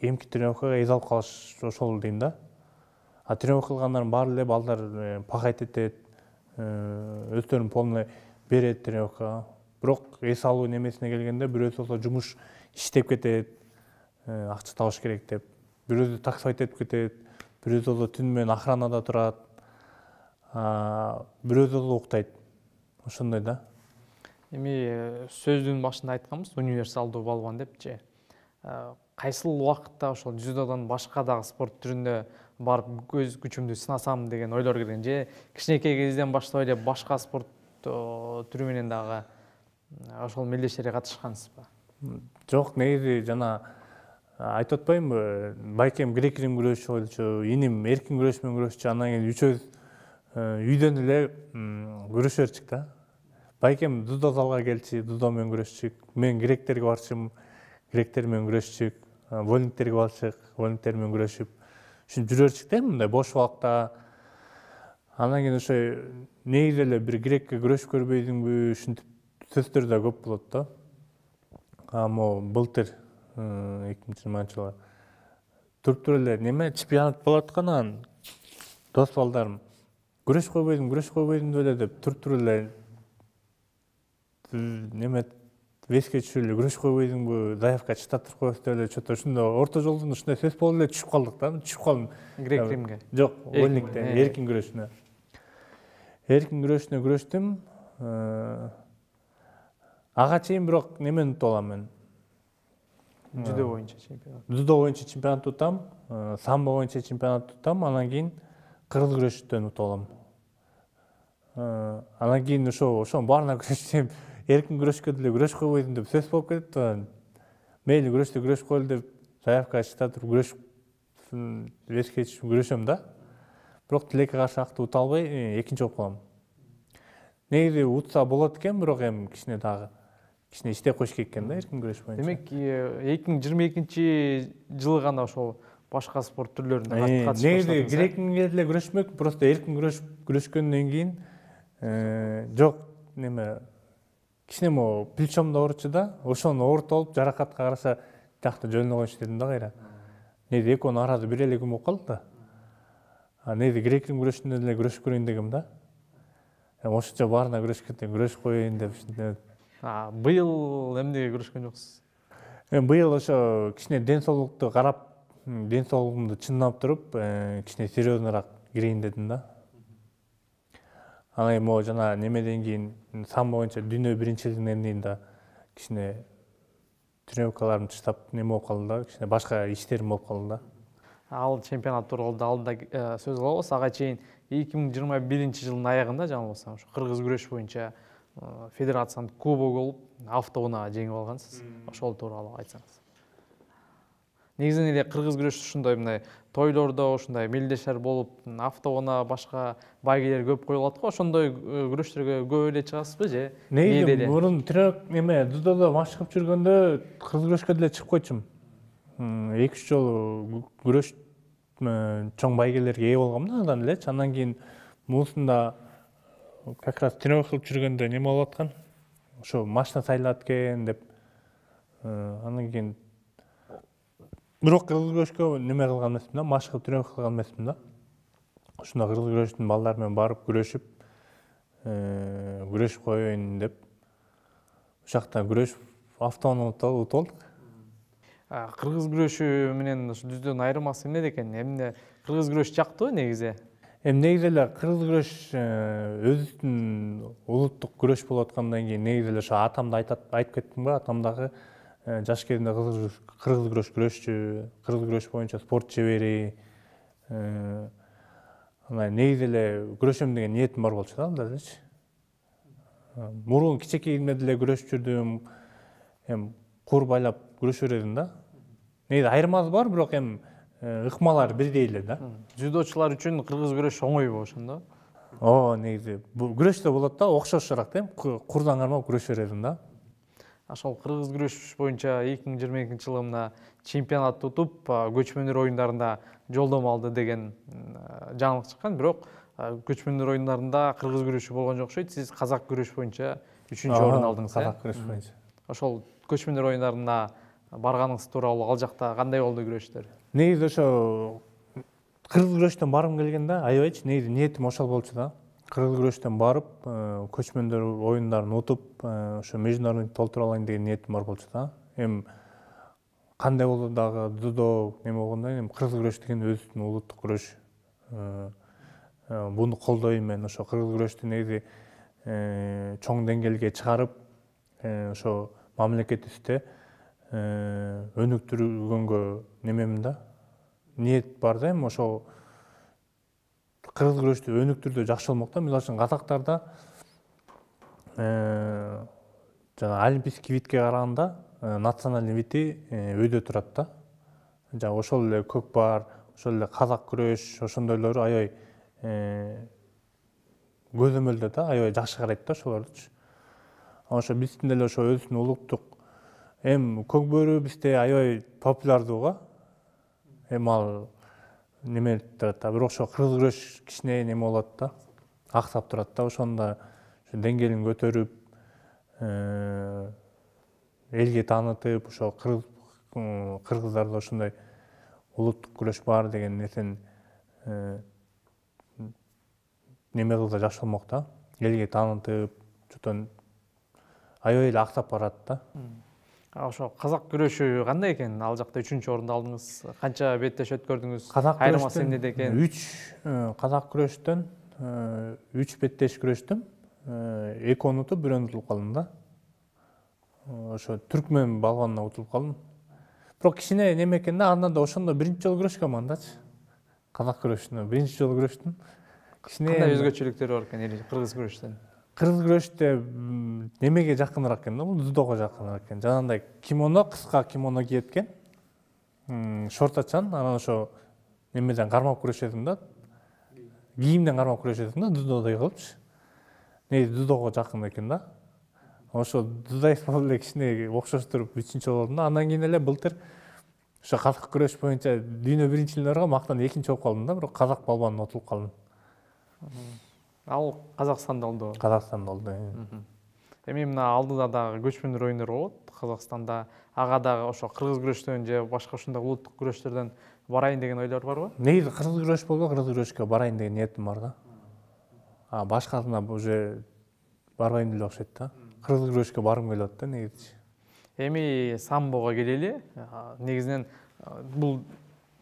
эмки тренировкага эс алып калыш ошол дейм да. А тренировка кылгандардын баары эле балдар пахать этет өздөрүн полный берет тренировкага. Бирок эс алуу немесине келгенде бирөөсү болсо жумуш иштеп кетет акча табыш керек деп. Бирөөдө таксовать этип кетет бирөөдө түн менен охранада турат. Бирөөдө уктайт. Ошондой да. Эми сөздүн башында айтканбыз универсалдуу балбан депчи кайсыл убакытта ошол дзюдодон башка дагы спорт түрүндө барып өз күчүмдү сынасам деген ойлор кирген же кичинекей кезден баштап эле башка спорт түрү менен дагы ошол мелдештерге катышкансызбы жок негизи жана айтып атпаймынбы байкем грек рим күрөшчү болчу иним эркин күрөш менен күрөшчү анан кийин үчөөбүз үйдөн эле күрөшө берчүк да. Байкем дудо залга келчү дудо менен күрөшчүк мен гректерге барчумун гректер менен күрөшчүк волингтерге барчык волингтер менен күрөшүп ушинтип жүрө берчүк да мындай бош убакта. Анан кийин ошо негизи эле бир грекке күрөшүп көрбөйдүңбү ушинтип сөздөр да көп болот да а могу былтыр эки миң жыйырманчы жылы туруп туруп эле неме чемпионат болуп аткан анан дос балдарым күрөшүп койбойдуң күрөшүп койбойдуңбу эле деп туруп туруп эле неме веске түшүп эле күрөшүп койбойдуңбу заявка чыдаттырып коебуз деп эле че то ушундай орто жолдон ушундай сөз болуп эле түшүп калдык да түшүп калдым грек римге. Жок вольникте эркин күрөшүнө эркин күрөшүнө күрөштүм ага чейин бирок немени утуп алам мен дзюдо боюнча чемпионат. дзюдо боюнча чемпионатты утам самбо боюнча чемпионатты утам анан кийин кыргыз күрөштөн утуп алам анан кийин ошо ошонун баарына күрөшсөм эркин күрөшкө деле күрөшүп койбойдум деп сөз болуп кетип анан мейли күрөштө күрөшүп коелу деп заявка чыдатып күрөшүп веске түшүп күрөшөм да. Бирок тилекке каршы акты ута албай экинчи болуп калам. Негизи утса болот экен бирок эми кичине дагы кичине иштеп коюш керек экен да эркин күрөш боюнча? Демек эки миң жыйырма экинчи жылы гана ошол башка спорт түрлөрүнө катышып негизи грекинге деле күрөшмөкмүн просто эркин күрөшкөндөн кийин жок неме кичине могу плечомду оорутчу да ошону оорутуп алып жаракатка караша тиякта жөнөдө коюш дедим да кайра. Негизи экөөнүн арасы бир эле күн болуп калды да. А негизи грек рим күрөшүндө деле күрөшүп көрөйүн дегем да. Ошончо баарына күрөшкөндөн күрөшүп коеюн деп быйыл эмнеге күрөшкөн жоксуз? Эми быйыл ошо кичине ден соолукту карап ден соолугумду чындап туруп кичине серьезныйраак кирейин дедим да. Анан кийин могу жана немеден кийин самбо боюнча дүйнө биринчилигинен кийин да кичине тренировкаларымды таштап неме болуп калды да кичине башка иштерим болуп калды да. Ал чемпионат тууралуу да алдыда сөз кылабыз. Ага чейин эки миң жыйырма биринчи жылдын аягында жаңылбасам ушу кыргыз күрөш боюнча федерациянын кубогу болуп автоунаага жеңип алгансыз ошол тууралуу айтсаңыз. Негизинен эле кыргыз күрөшү ушундай мындай тойлордо ушундай мелдешер болуп автоунаа башка байгелер көп коюлат го ошондой күрөштөргө көп эле чыгасызбы же негизи мурун неме дзюдодо машык кылып жүргөндө кыргыз күрөшкө деле чыгып койчумун. Эки үч жолу күрөш чоң байгелерге ээ болгом да андан элечи андан кийин муусунда как раз тренировка кылып жүргөндө неме болуп аткан? Ошо машина сайлат экен деп анан кийин бирок кыргыз күрөшкө неме кылган эмесмин да? Машык кылып тренировка кылган эмесмин да? Ушундай кыргыз күрөштүн балдары менен барып күрөшүп күрөшүп коеюн деп ушул жакта күрөшүп автоунаа утуп алдык кыргыз күрөшү менен ушу дзюдонун айырмасы эмнеде экен эмне? Кыргыз күрөшү жактыбы негизи. Негизи эле кыргыз күрөш өзүбүздүн улуттук күрөш болуп аткандан кийин негизи эле ошо атамды айтып кеттимби атам дагы жаш кезинде кыргыз күрөш күрөшчү кыргыз күрөш боюнча спорт шебери мындай негизи эле күрөшөм деген ниетим бар болчу да анда мурун кичинекейимде деле күрөшүп жүрдүм эми кур байлап күрөшө бердим да негизи айырмасы бар бирок эми ыкмалары бирдей эле да. Дзюдочулар үчүн кыргыз күрөшү оңойбу ошондо. Ооба негизи. Күрөш да болот да окшошураак да эми. Курдан кармап күрөшө бередим да. Ошол кыргыз күрөш боюнча эки миң жыйырма экинчи жылы мына чемпионатты утуп көчмөндөр оюндарында жолдомо алды деген жаңылык чыккан. Бирок көчмөндөр оюндарында кыргыз күрөшү болгон жок окшойт сиз казак күрөш боюнча үчүнчү орун алдыңыз э? казак күрөш боюнча. Ошол көчмөндөр оюндарына барганыңыз тууралуу ал жакта кандай болду күрөштөр негизи ошо кыргыз күрөштөн баргым келген да аябайчы негизи ниетим ошол болчу да. Кыргыз күрөштөн барып көчмөндөр оюндарын утуп ошо международный толтура алайын деген ниетим бар болчу да. Эми кандай болду дагы дзюдо неме болгондо эми кыргыз күрөш деген өзүбүздүн улуттук күрөш буну колдойм мен ошо кыргыз күрөштү негизи чоң деңгээлге чыгарып ошо мамлекетибизде өнүктүргөнгө немемин да ниет бар да эми ошол кыргыз күрөштү өнүктүрдө жакшы болмок да мисалы үчүн казактарда жана олимпийский видке караганда национальный види өйдө турат да. Жанагы ошол эле көкпар ошол эле казак күрөш ошондойлору аябай көзөмөлдө да аябай жакшы карайт да ошолордучу ошо биздин деле ошо өзүбүздүн улуттук. Эми көк бөрү бизде аябай популярдуу го. Эми ал неме турат да бирок ошо кыргыз күрөш кичине неме болот да аксап турат да ошону да деңгээлин көтөрүп элге таанытып ошо кыргыздарда ушундай улуттук күрөш бар деген нерсени неме кылса жакшы болмок да элге таанытып чотон аябай эле аксап барат да ошо казак күрөшү кандай экен? Ал жакта үчүнчү орунду алдыңыз канча беттеш өткөрдүңүз казак айырмасы эмнеде экен? үч казак күрөштөн үч беттеш күрөштүм. Эки унутуп бирөөндө утулуп калдым да. Ошо түркмен балбанына утулуп калдым. Бирок кичине неме экен да андан да ошондо биринчи жолу күрөшкөм андачы казак күрөшүндө биринчи жолу күрөштүм. Кичине кандай өзгөчөлүктөрү бар экен кыргыз күрөштөн? Кыргыз күрөштө немеге жакыныраак экен да бул дзюдого жакыныраак экен жанагындай кимоно кыска кимоно кийет экен шорточан анан ошо немеден кармап күрөшөсүң да кийимден кармап күрөшөсүң да дзюдодой кылыпчы негизи дзюдого жакын экен да ошо дзюдоист болуп эле кичине окшоштуруп үчүнчү болдум да андан кийин эле былтыр ошо казак күрөш боюнча дүйнө биринчилигине баргам мактанып экинчи болуп калдым да бирок казак балбанына утулуп калдым ал казакстанда болду казакстанда болду эми мына алдыда дагы көчмөндөр оюндар болот казакстанда ага дагы ошо кыргыз күрөштөн же башка ушундай улуттук күрөштөрдөн барайын деген ойлор барбы негизи кыргыз күрөш болсо кыргыз күрөшкө барайын деген ниетим бар да. А башкасына уже барбайм деле окшойт да кыргыз күрөшкө баргым келип атат да негизичи эми самбого келели. Негизинен бул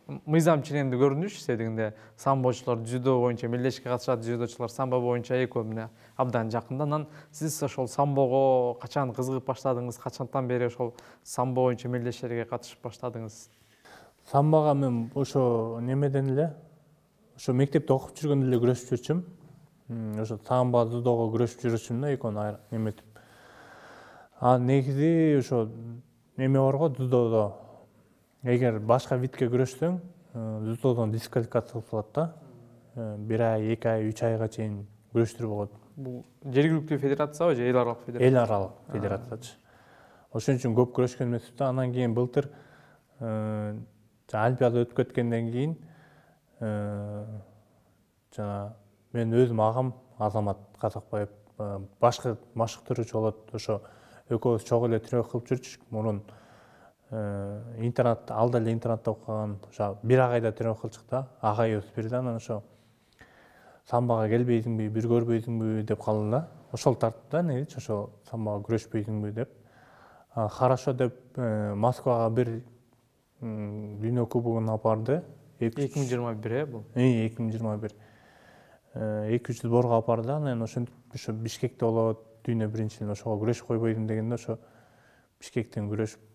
мыйзам ченемдүү көрүнүш дегенде самбочулар дзюдо боюнча мелдешке катышат дзюдочулар самбо боюнча экөө абдан жакын да анан сиз ошол самбого качан кызыгып баштадыңыз качантан бери ошол самбо боюнча мелдештерге катышып баштадыңыз? Самбога мен ошо немеден эле ошо мектепте окуп жүргөндө эле күрөшүп жүрчүмүн ошо самбо дзюдого күрөшүп жүрчүмүн да экөөнү неметип анан негизи ошо неме бар го дзюдодо эгер башка видке күрөшсөң дзюдодон дисквалификация кылып салат да бир ай эки ай үч айга чейин күрөштүрүп коет бул жергиликтүү федерациябы же эл аралык федерация эл аралык федерациячы ошон үчүн көп күрөшкөн эмеспиз да анан кийин былтыр олимпиада өтүп кеткенден кийин жана менин өзүм агам азамат казакбаев башкы машыктыруучу болот ошо экөөбүз чогуу эле тренировка кылып жүрчүк мурун интернат ал деле интернатта окуган ошо бир ак айда тренировка кылчык да агайыбыз бирде анан ошо самбага келбейсиңби бир көрбөйсүңбү деп калды да ошол тартты да негизичи ошо самбога күрөшпөйсүңбү деп. Хорошо деп москвага бир дүйнө кубогуна алып барды эки миң жыйырма бир э бул эки миң жыйырма бир. Эки үч сборго алып барды анан ошентип ошо бишкекте болот дүйнө биринчилигине ошого күрөшүп койбойсуң дегенде ошо бишкектен күрөшүп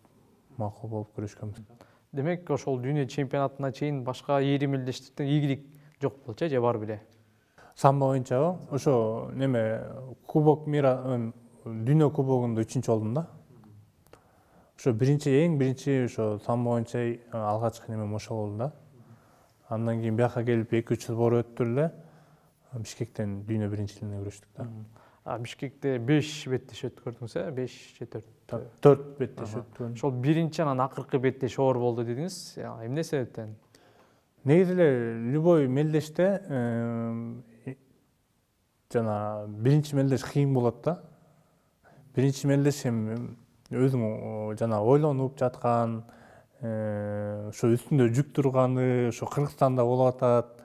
макул болуп күрөшкөнбүз демек ошол дүйнө чемпионатына чейин башка ири мелдештерден ийгилик жок болчу э же бар беле? Самбо боюнчабы ошо неме кубок мира дүйнө кубогунда үчүнчү болдум да. Ошо биринчи эң биринчи ошо самбо боюнча алгачкы немем ошол болду да. Андан кийин бияка келип эки үч сбор өттүр эле. Бишкектен дүйнө биринчилигине күрөштүк да. Бишкекте беш беттеш өткөрдүңүз э беш же төрт? Төрт. беттеш өттү ошол биринчи анан акыркы беттеш оор болду дедиңиз. Эмне себептен? Негизи эле любой мелдеште жана биринчи мелдеш кыйын болот да. Биринчи мелдеш эми өзүң жана ойлонуп жаткан ошо үстүндө жүк турганы ошо кыргызстанда болуп атат.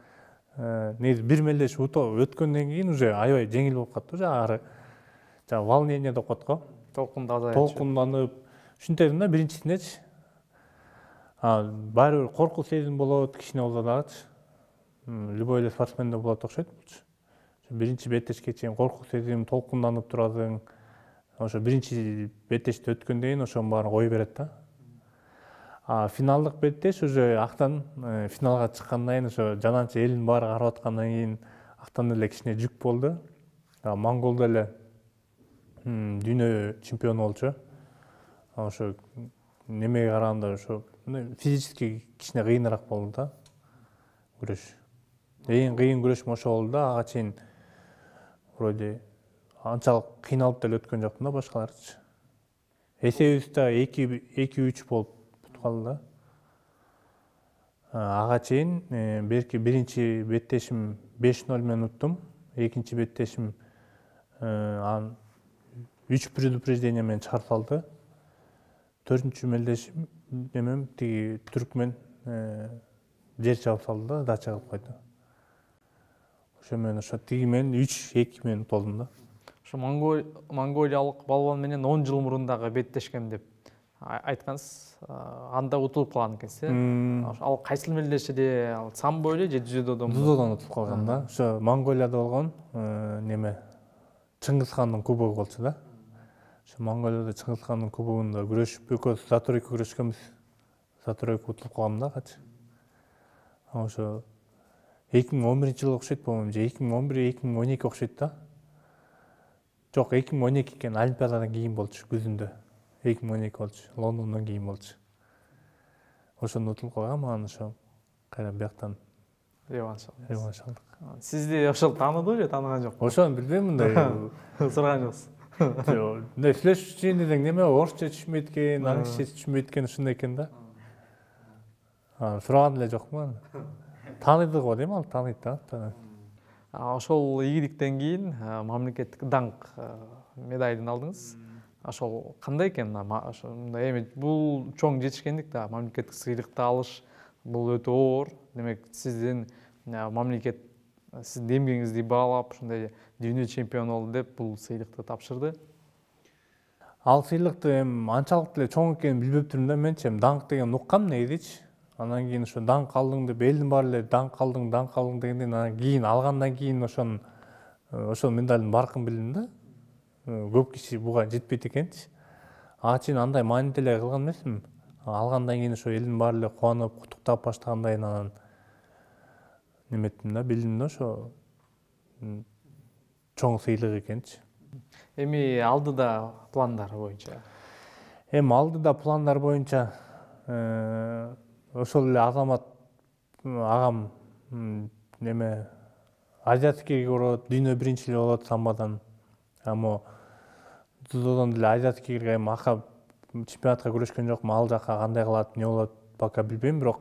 Негизи бир мелдеш өткөндөн кийин уже аябай жеңил болуп калат да уже ары жанагы волнение деп коет го. Азаят толкунданып ушинтедим да биринчисиндечи баары бир коркуу сезим болот кичине болсо дагычы любой эле спортсменде болот окшойт булчу биринчи беттешке чейин коркуу сезим толкунданып турасың. Ошо биринчи беттешти өткөндөн кийин ошонун баарын кое берет да а финалдык беттеш уже актан э, финалга чыккандан кийин ошо жананча элдин баары карап аткандан кийин актан эле кичине жүк болду. Монголдо эле дүйнө чемпиону болчу. Ошо немеге караганда ошо физически кичине кыйыныраак болду да. Күрөш. Эң кыйын күрөшүм ошо болду да. Ага чейин вроде анчалык кыйналып деле өткөн жокмун да башкаларчы. Эсебибиз да эки эки үч болуп калды да ага чейин берки биринчи беттешим беш ноль менен уттум экинчи беттешим анан үч предупреждение менен чыгарып салды төртүнчү мелдешим немем тиги түркмен жер чабып салды да дача кылып койду ошо менен ошо тиги менен үч эки менен утуп да ошо монголиялык балбан менен он жыл мурун дагы беттешкем деп айткансыз анда утулуп калган экенсиз ал кайсыл мелдешеде ал самбо эле же дзюдодон утуп калган да. Ошо монголияда болгон неме? Чыңгыз хандын кубогу болчу да. Ошо монголияда чыңгыз хандын кубогунда күрөшүп экөөбүз за тройка күрөшкөнбүз за тройка утулуп калгам да качы ошо эки миң он биринчи жылы окшойт по моему же эки миң он бир эки миң он эки окшойт да. Жок эки миң он эки экен олимпиададан кийин болчу күзүндө эки миң он эки болчу лондондон кийин болчу ошондо утулуп калгам анан ошо кайра бияктан реванш алдыңыз реванш алдык сизди ошол тааныдыбы же тааныган жокпу ошону билбейм мындай сураган жоксуз мындай сүйлөшүп десең неме орусча түшүнбөйт экен англисче түшүнбөйт экен ушундай экен да сураган эле жокмун тааныды го дейм ал тааныйт да ошол ийгиликтен кийин мамлекеттик даңк медалин алдыңыз ошол кандай экен? Мындай эми бул чоң жетишкендик да мамлекеттик сыйлыкты алыш бул өтө оор. Демек сиздин мамлекет сиздин эмгегиңизди баалап ушундай дүйнө чемпиону болду деп бул сыйлыкты тапшырды. Ал сыйлыкты эми анчалык деле чоң экенин билбептирмин да менчи эми даңк дегенди уккам негизичи анан кийин ошо даңк алдың деп элдин баары эле даңк алдың даңк алдың дегенден анан кийин алгандан кийин ошонун ошол медалдын баркын билдим да. Көп киши буга жетпейт экенчи. Ага чейин андай маани деле кылган эмесмин. Алгандан кийин ошо элдин баары эле кубанып куттуктап баштагандан кийин анан неметтим да билдим да ошо чоң сыйлык экенчи. Эми алдыда пландар боюнча? Эми алдыда пландар боюнча ошол эле азамат агам неме азиатскийге барып дүйнө биринчилиги болот самбодан могу дзюдодон деле азиатскийге эми ака чемпионатка күрөшкөн жокмун ал жака кандай кылат эмне болот пока билбейм бирок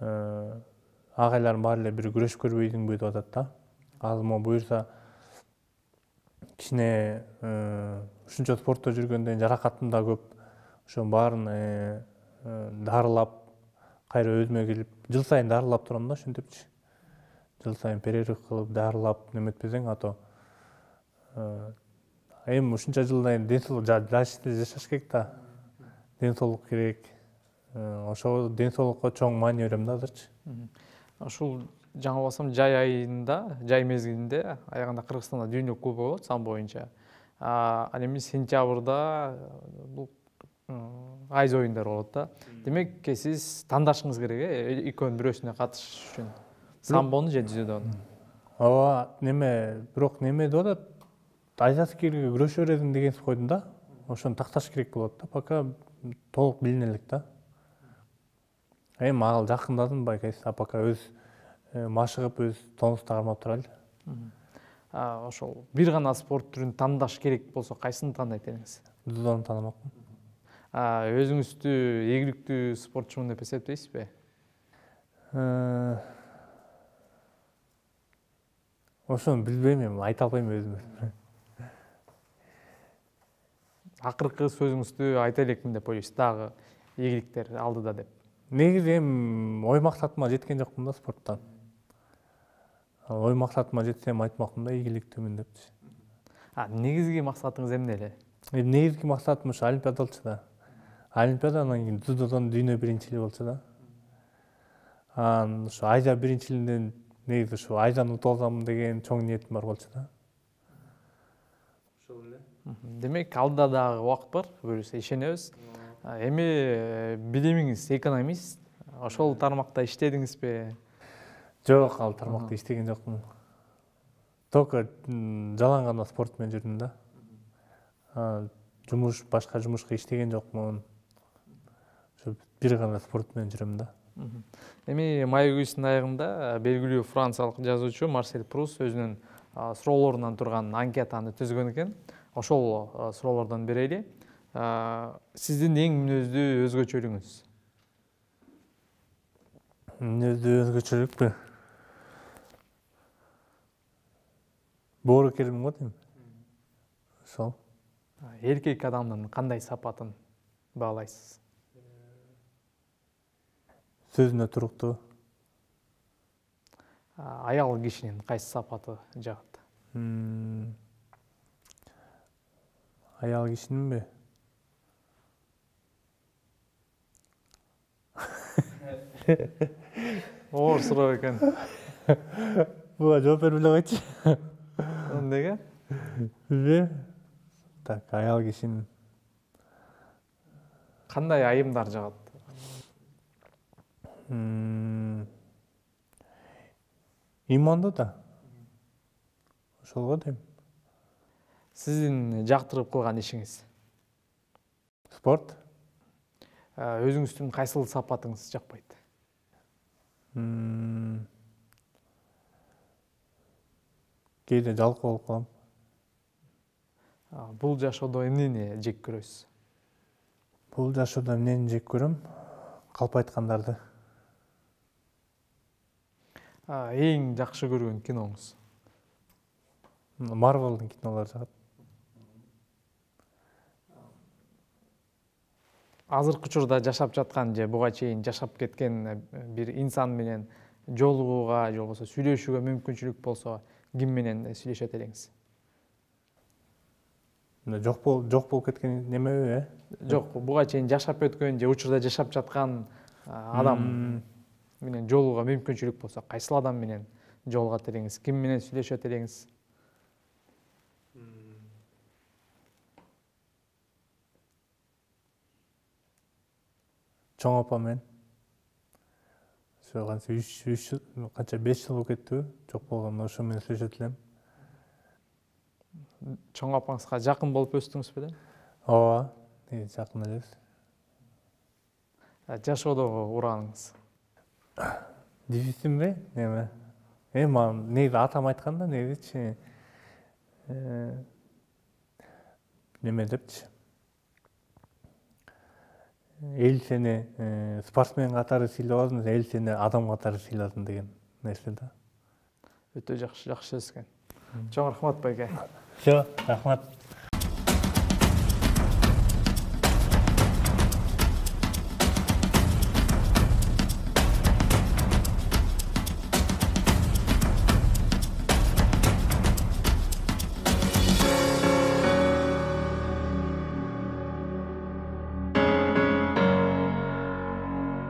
агайларым баары эле бир күрөшүп көрбөйсүңбү деп атат да. Азыр могу буюрса кичине ушунча спортто жүргөндөн кийин жаракатым да көп. Ошонун баарын дарылап кайра өзүмө келип жыл сайын дарылап турам да ушинтипчи жыл сайын перерыв кылып дарылап неметпесең а то эми ушунча жылдан кийин ден соолук жашаш керек да. Ден соолук керек. Ошол ден соолукка чоң маани берем да азырчы. Ушул жаңы болбосом жай айында жай мезгилинде аягында кыргызстанда дүйнө кубогу болот самбо боюнча. Ал эми сентябрда бул айз оюндары болот да. Демек сиз тандашыңыз керек э экөөнүн бирөөсүнө катышыш үчүн. Самбону же дзюдону ооба неме бирок неме деп атат? Азиатскийге күрөшө бересиң деген койдум да. Ошону такташ керек болот да. Пока толук билине элек да. Эми ал жакындадым байкайсы а пока өз машыгып өз тонусту кармап турайлы ошол бир гана спорт түрүн тандаш керек болсо кайсыны тандайт элеңиз? Дзюдону таанамакмын өзүңүздү ийгиликтүү спортчумун деп эсептейсизби? Ошону билбейм эми. Айта албайм өзүмө акыркы сөзүңүздү айта элекмин деп ойлойсуз дагы ийгиликтер алдыда деп. Негизи эми ой максатыма жеткен жокмун да спорттон ой максатыма жетсем айтмакмын да ийгиликтүүмүн депчи негизги максатыңыз эмне эле негизги максатым ушу олимпиада болчу да. Олимпиада анан кийин дзюдодон дүйнө биринчилиги болчу да. Анан ушу азия биринчилигинен негизи ушу азияны утуп алсам деген чоң ниетим бар болчу да. Ошол эле демек алда дагы убакыт бар буюрса ишенебиз. Эми билимиңиз экономист ошол тармакта иштедиңизби? Жок ал тармакта иштеген жокмун. Только жалаң гана спорт менен жүрдүм да. Жумуш башка жумушка иштеген жокмун. Ушу бир гана спорт менен жүрөм да. Эми май күзүнүн аягында белгилүү франциялык жазуучу марсель прус өзүнүн суроолорунан турган анкетаны түзгөн экен ошол суроолордон берели сиздин эң мүнөздүү өзгөчөлүгүңүз мүнөздүү өзгөчөлүкпү боорукермин го дейм ошол эркек адамдын кандай сапатын баалайсыз сөзүнө туруктуу аял кишинин кайсы сапаты жагат аял кишининби оор суроо экен буга жооп бербей эле койчу эмнеге билбейм так аял кишинин кандай айымдар жагат ыймандуу да ошол го дейм сиздин жактырып кылган ишиңиз? Спорт? Өзүңүздүн кайсыл сапатыңыз жакпайт? Кээде жалкоо болуп калам. Бул жашоодо эмнени жек көрөсүз? Бул жашоодо эмнени жек көрөм? Калп айткандарды. Эң жакшы көргөн киноңуз? Марвелдин кинолору жагат азыркы учурда жашап жаткан же буга чейин жашап кеткен бир инсан менен жолугууга же болбосо сүйлөшүүгө мүмкүнчүлүк болсо ким менен сүйлөшөт элеңиз? Жок жок болуп кеткен немеби э жок буга чейин жашап өткөн же учурда жашап жаткан адам менен жолугууга мүмкүнчүлүк болсо кайсыл адам менен жолугат элеңиз? Ким менен сүйлөшөт элеңиз? Чоң апам менен ошо канча үч үч жыл канча беш жыл болуп кеттиби жок болгонуна ошо менен сүйлөшөт элем чоң апаңызга жакын болуп өстүңүз белең ооба жакын элебиз жашоодогу урааныңыз девизимби эме эми мага негизи атам айткан да негизичи неме депчи эл сени спортсмен катары сыйлабасын эл сени адам катары сыйладым деген нерсе да. Өтө жакшы жакшы сөз экен чоң рахмат байке все рахмат.